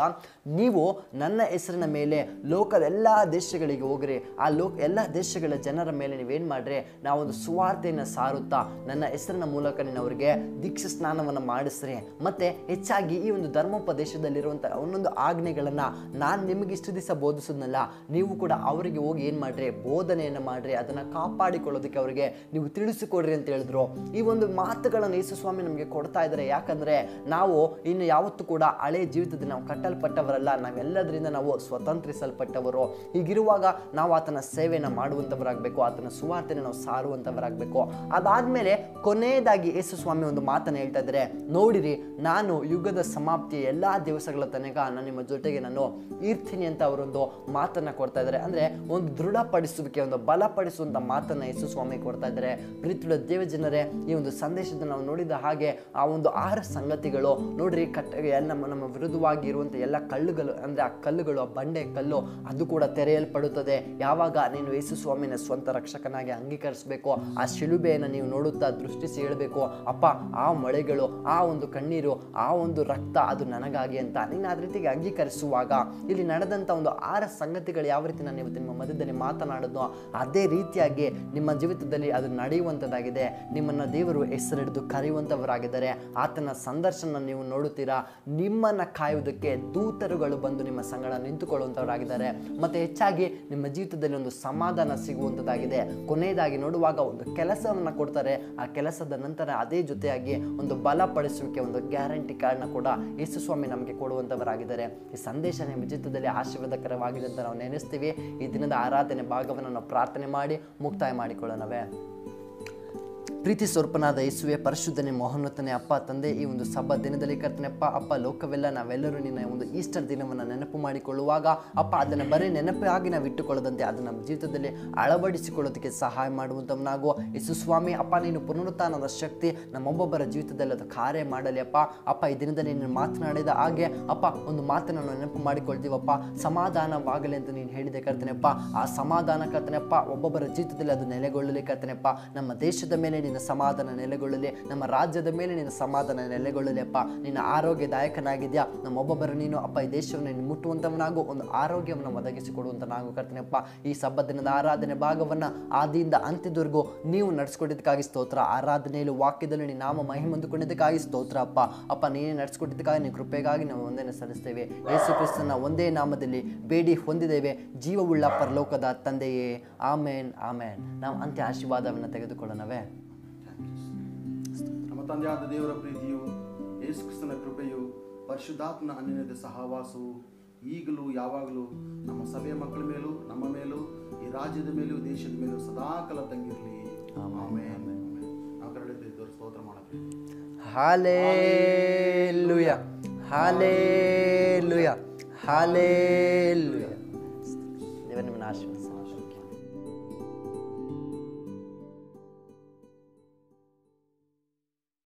ನೀವು ನನ್ನ ಹೆಸರಿನ ಮೇಲೆ ಲೋಕದ ಎಲ್ಲ ದೇಶಗಳಿಗೆ ಹೋಗ್ರಿ. ಆ ಲೋಕ, ಎಲ್ಲ ದೇಶಗಳ ಜನರ ಮೇಲೆ ನೀವೇನು ಮಾಡ್ರಿ, ನಾವೊಂದು ಸುವಾರ್ತೆಯನ್ನು ಸಾರುತ್ತಾ, ನನ್ನ ಹೆಸರಿನ ಮೂಲಕ ನೀನು ಅವರಿಗೆ ದೀಕ್ಷಾ ಸ್ನಾನವನ್ನು ಮಾಡಿಸ್ರಿ. ಮತ್ತೆ ಹೆಚ್ಚಾಗಿ ಈ ಒಂದು ಧರ್ಮೋಪದೇಶದಲ್ಲಿರುವಂಥ ಒಂದೊಂದು ಆಜ್ಞೆಗಳನ್ನು ನಾನು ನಿಮಗೆ ಇಷ್ಟು ದಿವಸ ಬೋಧಿಸೋದನ್ನಲ್ಲ ನೀವು ಕೂಡ ಅವರಿಗೆ ಹೋಗಿ ಏನು ಮಾಡ್ರಿ, ಬೋಧನೆಯನ್ನು ಮಾಡ್ರಿ, ಅದನ್ನು ಕಾಪಾಡಿಕೊಳ್ಳೋದಕ್ಕೆ ಅವರಿಗೆ ನೀವು ತಿಳಿಸಿಕೊಡ್ರಿ ಅಂತ ಹೇಳಿದ್ರು. ಈ ಒಂದು ಮಾತುಗಳನ್ನು ಯೇಸು ಸ್ವಾಮಿ ನಮಗೆ ಕೊಡ್ತಾ ಇದ್ದಾರೆ ಯಾಕಂದ್ರೆ ನಾವು ಇನ್ನು ಯಾವತ್ತೂ ಕೂಡ ಹಳೆ ಜೀವಿತದ ನಾವು ಕಟ್ಟಲ್ಪಟ್ಟವರಲ್ಲ, ನಾವೆಲ್ಲದರಿಂದ ನಾವು ಸ್ವತಂತ್ರಿಸಲ್ಪಟ್ಟವರು. ಹೀಗಿರುವಾಗ ನಾವು ಆತನ ಸೇವೆಯನ್ನು ಮಾಡುವಂಥವರಾಗಬೇಕು ಆತನ ಸುವಾರ್ತೆನ ನಾವು ಸಾರುವಂಥವರಾಗಬೇಕು. ಅದಾದಮೇಲೆ ಕೊನೆಯದಾಗಿ ಯೇಸು ಸ್ವಾಮಿ ಒಂದು ಮಾತನ್ನು ಹೇಳ್ತಾ ಇದ್ದಾರೆ. ನೋಡಿರಿ, ನಾನು ಯುಗದ ಸಮಾಪ್ತಿಯ ಎಲ್ಲ ದಿವಸಗಳ ತನಕ ನಾನು ನಿಮ್ಮ ಜೊತೆಗೆ ನಾನು ಇರ್ತೀನಿ ಅಂತ ಅವರೊಂದು ಮಾತನ್ನು ಕೊಡ್ತಾ ಇದ್ದಾರೆ. ಅಂದರೆ ಒಂದು ದೃಢಪಡಿಸುವಿಕೆ, ಒಂದು ಬಲಪಡಿಸುವಂಥ ಮಾತನ್ನು ಯೇಸು ಸ್ವಾಮಿ ಕೊಡ್ತಾ ಇದ್ದಾರೆ. ಪ್ರೀತಿಯುಳ್ಳ ದೇವ ಜನರೇ ಈ ಒಂದು ಸಂದೇಶದ ನಾವು ನೋಡಿದ ಹಾಗೆ ಆ ಒಂದು ಆಹಾರ ಸಂಗತಿಗಳು, ನೋಡಿರಿ ಕಟ್ಟ ನಮ್ಮ ನಮ್ಮ ವಿರುದ್ಧವಾಗಿ ಇರುವಂಥ ಎಲ್ಲ ಕಲ್ಲುಗಳು, ಅಂದರೆ ಆ ಕಲ್ಲುಗಳು, ಆ ಬಂಡೆ ಕಲ್ಲು, ಅದು ಕೂಡ ತೆರೆಯಲ್ಪಡುತ್ತದೆ. ಯಾವಾಗ ನೀನು ಯೇಸು ಸ್ವಾಮಿನ ಸ್ವಂತ ರಕ್ಷಕನಾಗಿ ಅಂಗೀಕರಿಸಬೇಕು. ಆ ಶಿಲುಬೆಯನ್ನು ನೀವು ನೋಡುತ್ತಾ ದೃಷ್ಟಿಸಿ ಹೇಳಬೇಕು ಅಪ್ಪ, ಆ ಮಳೆಗಳು, ಆ ಒಂದು ಕಣ್ಣೀರು, ಆ ಒಂದು ರಕ್ತ ಅದು ನನಗಾಗಿ ಅಂತ ನೀನು ಆ ರೀತಿಗೆ ಅಂಗೀಕರಿಸುವಾಗ ಇಲ್ಲಿ ನಡೆದಂಥ ಒಂದು ಆರ ಸಂಗತಿಗಳು ಯಾವ ರೀತಿ ನಾನು ಇವತ್ತು ನಿಮ್ಮ ಮಧ್ಯದಲ್ಲಿ ಮಾತನಾಡೋದು ಅದೇ ರೀತಿಯಾಗಿ ನಿಮ್ಮ ಜೀವಿತದಲ್ಲಿ ಅದು ನಡೆಯುವಂಥದ್ದಾಗಿದೆ. ನಿಮ್ಮನ್ನು ದೇವರು ಹೆಸರಿಡಿದು ಕರೆಯುವಂಥವರಾಗಿದ್ದಾರೆ. ಆತನ ಸಂದರ್ಶನ ನೀವು ನೋಡುತ್ತೀರಾ? ನಿಮ್ಮನ್ನು ಕಾಯುವುದಕ್ಕೆ ದೂತರುಗಳು ಬಂದು ನಿಮ್ಮ ಸಂಗಡ ನಿಂತುಕೊಳ್ಳುವಂಥವರಾಗಿದ್ದಾರೆ. ಮತ್ತು ಹೆಚ್ಚಾಗಿ ನಿಮ್ಮ ಜೀವಿತದಲ್ಲಿ ಒಂದು ಸಮಾಧಾನ ಸಿಗುವಂಥದ್ದಾಗಿದೆ. ಕೊನೆಯದಾಗಿ ನೋಡುವಾಗ ಒಂದು ಕೆಲಸವನ್ನು ಕೊಡ್ತಾರೆ. ಆ ಕೆಲಸದ ನಂತರ ಅದೇ ಜೊತೆಯಾಗಿ ಒಂದು ಬಲಪಡಿಸುವಿಕೆ, ಒಂದು ಗ್ಯಾರಂಟಿ ಕಾರ್ಡ್ನ ಕೂಡ ಯೇಸು ಸ್ವಾಮಿ ನಮಗೆ ಕೊಡುವಂಥವರಾಗಿದ್ದಾರೆ ಈ ಸಂದೇಶ ನಿಮ್ಮ ಚಿತ್ರದಲ್ಲಿ ಆಶೀರ್ವಾದಕರವಾಗಿದೆ ಅಂತ ನಾವು ನೆನೆಸ್ತೀವಿ. ಈ ದಿನದ ಆರಾಧನೆ ಭಾಗವನ್ನು ನಾವು ಪ್ರಾರ್ಥನೆ ಮಾಡಿ ಮುಕ್ತಾಯ ಮಾಡಿಕೊಳ್ಳೋಣವೇ ಪ್ರೀತಿ ಸ್ವರೂಪನಾದ ಯೇಸುವೆ, ಪರಿಶುದ್ಧನೆ ಮೋಹನತನೇ ಅಪ್ಪ, ತಂದೆ, ಈ ಒಂದು ಸಬ್ಬ ದಿನದಲ್ಲಿ ಕರ್ತನೆಪ್ಪ ಅಪ್ಪ ಲೋಕವೆಲ್ಲ ನಾವೆಲ್ಲರೂ ನಿನ್ನ ಒಂದು ಈಸ್ಟರ್ ದಿನವನ್ನು ನೆನಪು ಮಾಡಿಕೊಳ್ಳುವಾಗ, ಅಪ್ಪ, ಅದನ್ನು ಬರೀ ನೆನಪಾಗಿ ನಾವು ಇಟ್ಟುಕೊಳ್ಳದಂತೆ ಅದು ನಮ್ಮ ಜೀವಿತದಲ್ಲಿ ಅಳವಡಿಸಿಕೊಳ್ಳೋದಕ್ಕೆ ಸಹಾಯ ಮಾಡುವಂಥವನಾಗುವ ಯೇಸು ಸ್ವಾಮಿ, ಅಪ್ಪ, ನೀನು ಪುನರುತ್ಥಾನದ ಶಕ್ತಿ ನಮ್ಮೊಬ್ಬೊಬ್ಬರ ಜೀವಿತದಲ್ಲಿ ಅದು ಕಾರ್ಯ ಮಾಡಲಿ, ಅಪ್ಪ. ಅಪ್ಪ, ಈ ದಿನದಲ್ಲಿ ನೀನು ಮಾತನಾಡಿದ ಹಾಗೆ, ಅಪ್ಪ, ಒಂದು ಮಾತನ್ನು ನೆನಪು ಮಾಡಿಕೊಳ್ತೀವಪ್ಪ. ಸಮಾಧಾನವಾಗಲಿ ಅಂತ ನೀನು ಹೇಳಿದೆ ಕರ್ತನೆಪ್ಪ ಆ ಸಮಾಧಾನ ಕರ್ತನೆಪ್ಪ ಒಬ್ಬೊಬ್ಬರ ಜೀವಿತದಲ್ಲಿ ಅದು ನೆಲೆಗೊಳ್ಳಲಿ ಕರ್ತನೆಪ್ಪ ನಮ್ಮ ದೇಶದ ಮೇಲೆ ನಿನ್ನ ಸಮಾಧಾನ ನೆಲೆಗೊಳ್ಳಲಿ. ನಮ್ಮ ರಾಜ್ಯದ ಮೇಲೆ ನಿನ್ನ ಸಮಾಧಾನ ನೆಲೆಗೊಳ್ಳಲಿ, ಅಪ್ಪ. ನಿನ್ನ ಆರೋಗ್ಯದಾಯಕನಾಗಿದ್ಯಾ? ನಮ್ಮ ಒಬ್ಬೊಬ್ಬರು ನೀನು, ಅಪ್ಪ, ಈ ದೇಶವನ್ನು ನೀನು ಮುಟ್ಟುವಂಥವನಾಗು. ಒಂದು ಆರೋಗ್ಯವನ್ನು ಒದಗಿಸಿಕೊಡುವಂಥ ನಾವು ಕರ್ತನೆಪ್ಪ ಈ ಸಬ್ಬ ದಿನದ ಆರಾಧನೆ ಭಾಗವನ್ನು ಆದಿಯಿಂದ ಅಂತ್ಯದವರೆಗೂ ನೀವು ನಡೆಸ್ಕೊಟ್ಟಿದ್ದಕ್ಕಾಗಿ ಸ್ತೋತ್ರ. ಆರಾಧನೆಯಲ್ಲಿ ವಾಕ್ಯದಲ್ಲಿ ನೀನು ನಾಮ ಮಹಿಮಂದುಕೊಂಡಿದ್ದಕ್ಕಾಗಿ ಸ್ತೋತ್ರ, ಅಪ್ಪ. ಅಪ್ಪ, ನೀನೇ ನಡೆಸ್ಕೊಟ್ಟಿದ್ದಕ್ಕಾಗಿ ನೀನು ಕೃಪೆಗಾಗಿ ನಾವು ಒಂದೇನೆ ಸಲ್ಲಿಸ್ತೇವೆ. ಯೇಸು ಕ್ರಿಸ್ತನ ಒಂದೇ ನಾಮದಲ್ಲಿ ಬೇಡಿ ಹೊಂದಿದ್ದೇವೆ. ಜೀವವುಳ್ಳ ಪರಲೋಕದ ತಂದೆಯೇ. ಆಮೇನ್ ಆಮೇನ್. ನಾವು ಅಂತ್ಯ ಆಶೀರ್ವಾದವನ್ನು ತೆಗೆದುಕೊಳ್ಳೋಣವೇ ನಮ್ಮ ತಂದೆಯಾದ ದೇವರ ಪ್ರೀತಿಯು ಯೇಸು ಕ್ರಿಸ್ತನ ಕೃಪೆಯು ಪರಿಶುದ್ಧಾತ್ಮನ ಅನ್ಯನ್ಯತೆ ಸಹವಾಸವು ಈಗಲೂ ಯಾವಾಗಲೂ ನಮ್ಮ ಸಭೆಯ ಮಕ್ಕಳ ಮೇಲೂ ನಮ್ಮ ಮೇಲೂ ಈ ರಾಜ್ಯದ ಮೇಲೂ ದೇಶದ ಮೇಲೂ ಸದಾಕಾಲ ತಂಗಿರಲಿ. ಸ್ತೋತ್ರ ನಾವು ಹಾಲೇ ಲುಯ ಹಾಲೇ ಲುಯ ಹಾಲೇ ಲುಯ ನಿಮ್ಮನ್ನು